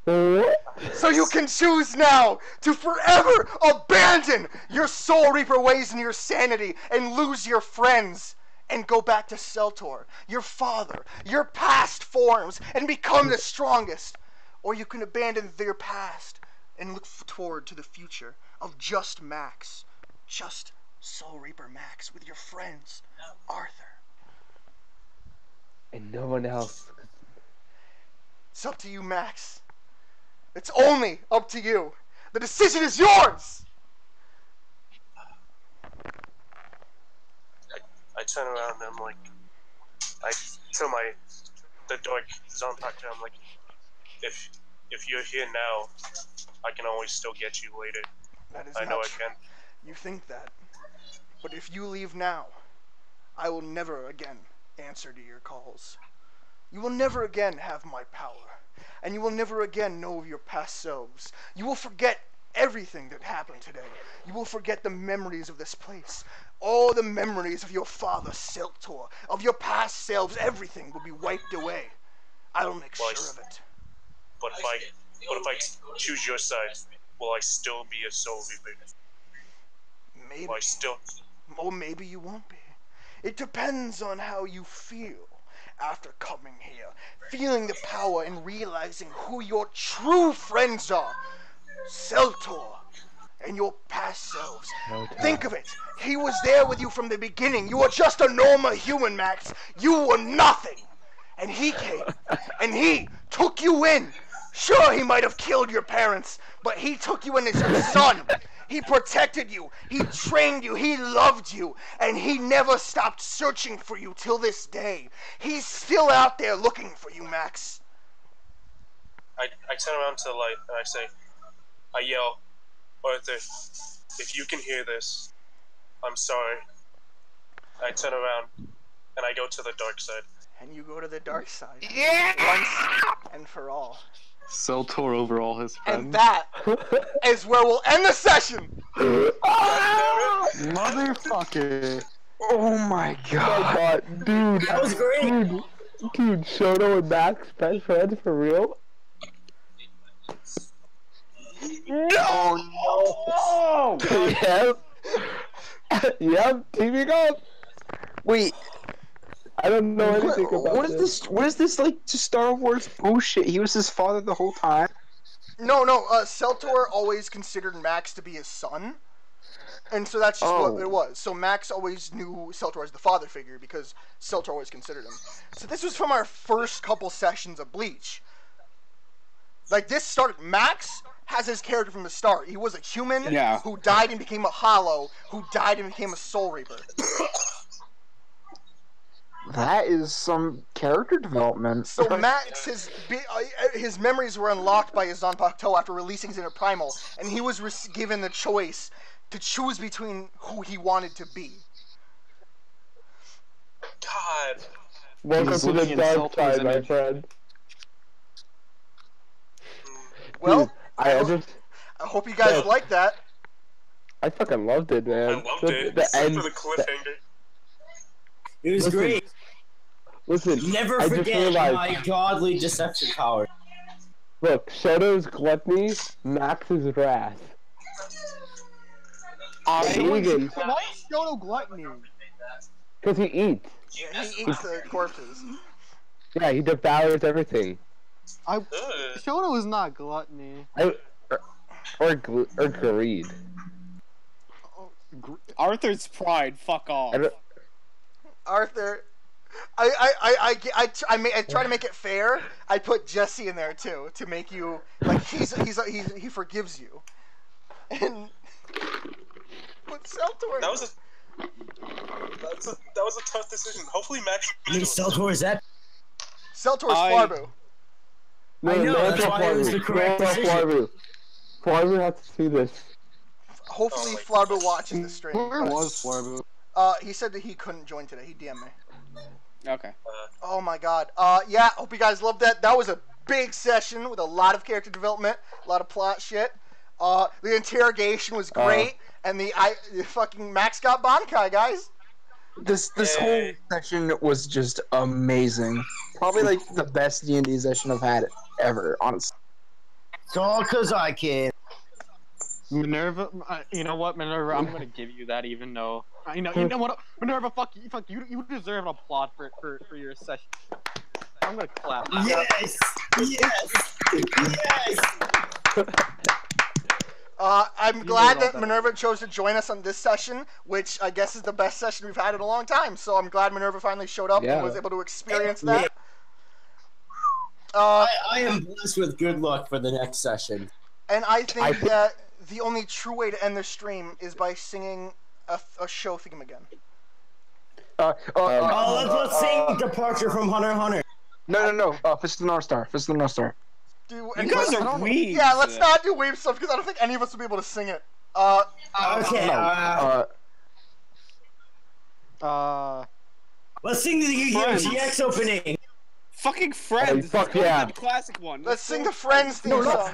So you can choose now to forever abandon your Soul Reaper ways and your sanity and lose your friends and go back to Seltor, your father, your past forms, and become the strongest. Or you can abandon their past and look toward to the future of just Max, just Soul Reaper Max with your friends, Arthur. And no one else. It's up to you, Max. It's only up to you. The decision is yours. I turn around and I'm like, I tell my the dark zone doctor, I'm like, if if you're here now, I can always still get you later. That is I know I true. can. You think that. But if you leave now, I will never again answer to your calls. You will never again have my power. And you will never again know of your past selves. You will forget everything that happened today. You will forget the memories of this place. All the memories of your father, Siltor, of your past selves, everything will be wiped away. I will make sure of it. But if I but if I choose your side, will I still be a soul reaper? Maybe. Will I still Or maybe you won't be. It depends on how you feel after coming here, feeling the power and realizing who your true friends are. Seltor and your past selves. Think of it. He was there with you from the beginning. You were just a normal human, Max. You were nothing. And he came. (laughs) And he took you in. Sure, he might have killed your parents, but he took you in as your son. He protected you. He trained you. He loved you. And he never stopped searching for you till this day. He's still out there looking for you, Max. I, I turn around to the light and I say, I yell, Arthur, if you can hear this, I'm sorry. I turn around and I go to the dark side. And you go to the dark side. Once and for all. Seltor over all his friends. And that is where we'll end the session. (laughs) Motherfucker. Oh my Oh god. my god, dude. That was great. Dude, dude, Shoto and Max best friends for real? No, no. (laughs) yep. (laughs) yep, teaming up. Wait, I don't know anything what, about what is this? What is this like to Star Wars bullshit? He was his father the whole time. No, no, uh, Seltor always considered Max to be his son. And so that's just Oh. what it was. So Max always knew Seltor as the father figure because Seltor always considered him. So this was from our first couple sessions of Bleach. Like this started Max has his character from the start. He was a human Yeah. who died and became a hollow, who died and became a soul reaper. (coughs) (coughs) That is some character development. So Max, his uh, his memories were unlocked by his Zanpakuto after releasing his inner primal, and he was res- given the choice to choose between who he wanted to be. God. Welcome He's to the dark Seltor's side, my image. friend. Well, Dude, I just, I hope you guys So- like that. I fucking loved it, man. I loved the, it. The Except end. for the the- cliffhanger. It was Listen, great. Listen, Never I forget realized. my godly deception power. Look, Shoto's gluttony, Max's wrath. I Vegan. Why is Shoto gluttony? Because he eats. Yeah, he eats the corpses. Yeah, he devours everything. I Ugh. Shoto is not gluttony. I, or, or, gl- or greed. Oh, Arthur's pride. Fuck off. Arthur. I I I I I, I, ma- I try to make it fair. I put Jesse in there too to make you like he's he's he's he forgives you. And but Seltor. That was a. That's a, that was a tough decision. Hopefully, Max. You Seltor is that? Seltor's I- Flarbu. no, I know, no, that's no, why it was Flarbu. the correct No, no, decision. Flarbu. Flarbu has to see this. Hopefully, Oh, Flarbu watches the stream. Where but- was Flarbu? Uh, he said that he couldn't join today. He DM'd me. Okay. Oh my god. Uh, yeah. Hope you guys loved that. That was a big session with a lot of character development, a lot of plot shit. Uh, the interrogation was great, and the I the fucking Max got Bankai, guys. This this whole Yay. session was just amazing. Probably like the best D and D session I've had ever. Honestly. It's all cause I can. Minerva, uh, you know what, Minerva? I'm gonna give you that, even though you know, you know what, Minerva, fuck you, fuck you, you deserve an applaud for for, for your session. I'm gonna clap. Yes! Yes! Yes! (laughs) Uh, I'm You glad did that Minerva chose to join us on this session, which I guess is the best session we've had in a long time. So I'm glad Minerva finally showed up Yeah. and was able to experience Yeah. that. Uh, I, I am blessed with good luck for the next session. and I think I- that the only true way to end the stream is by singing a, a show theme again. Uh, uh, Oh, uh, let's, let's uh, sing Departure from Hunter Hunter. No, no, no. Uh, Fist of the North Star. Fist of the North Star. Do You any- guys are don't- yeah, let's not do weeb stuff because I don't think any of us will be able to sing it. Uh, Okay, No. uh, Uh, Uh, let's sing the Yu-Gi-Oh! GX opening. Fucking friends. Hey, fuck yeah. The classic one. let's sing the Friends theme no, song.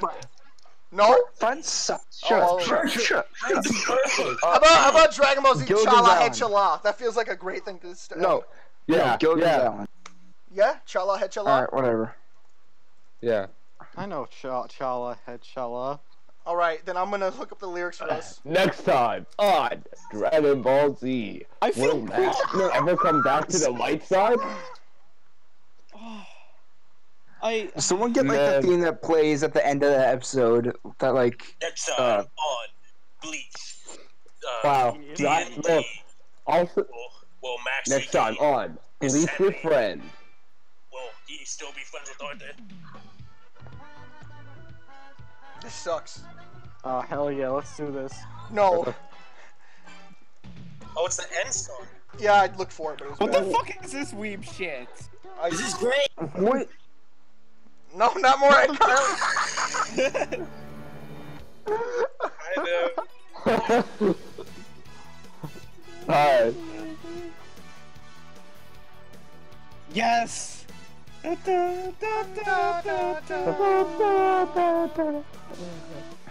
Not Fri- No? Friends suck. Shut Oh, up. Shut up. Shut up. Shut up. Perfect. How about, how about Dragon Ball Z Gilligan's Chala Island. Head Chala? That feels like a great thing to start. No. Oh. Yeah, no, Gilligan's yeah. Island. Yeah, Chala Head Chala. All right, whatever. Yeah. I know Ch- Chala, head Chala. All right, then I'm gonna look up the lyrics for this. (sighs) Next time on Dragon Ball Z. I feel Will Max ever come back to the light side? (sighs) (sighs) Oh. I someone get like Man. the theme that plays at the end of the episode? That like. Next time Uh, on Bleach. Uh, Wow. D&D also, will, will Max next time on Bleach with Friends. Will he still be friends with Arthur? This sucks. Uh, hell yeah, let's do this. No. Oh, it's the end song. Yeah, I'd look for it, but it was What bad. the fuck is this weeb shit? I- This is great. What? No, not more Ed Carly. (laughs) I know. Alright. yes. (laughs)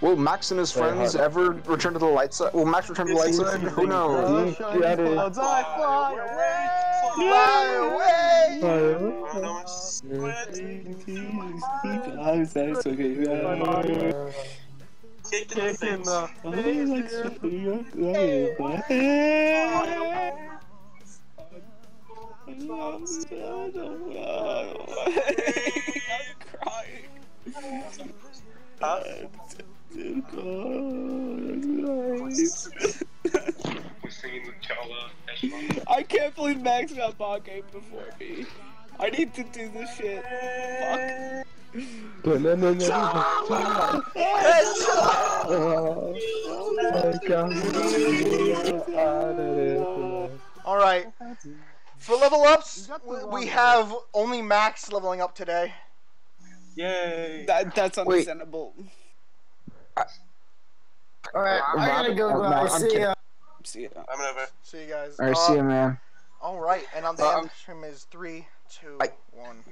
Will Max and his friends hard. ever return to the light side? Will Max return to the light side? Who knows? He got it. I fly away. Fly away. Kick in the Kick in face. The Huh? I can't believe Max got Bankai before me. I need to do this shit. Fuck. All right. For level ups, we- we have only Max leveling up today. Yay. That that's understandable. All right, I gotta go, No, guys. I'm See kidding. ya. See ya. I'm over. See you guys. Alright, Uh, see ya, man. All right, and on the Um, end stream is three, two, I- one.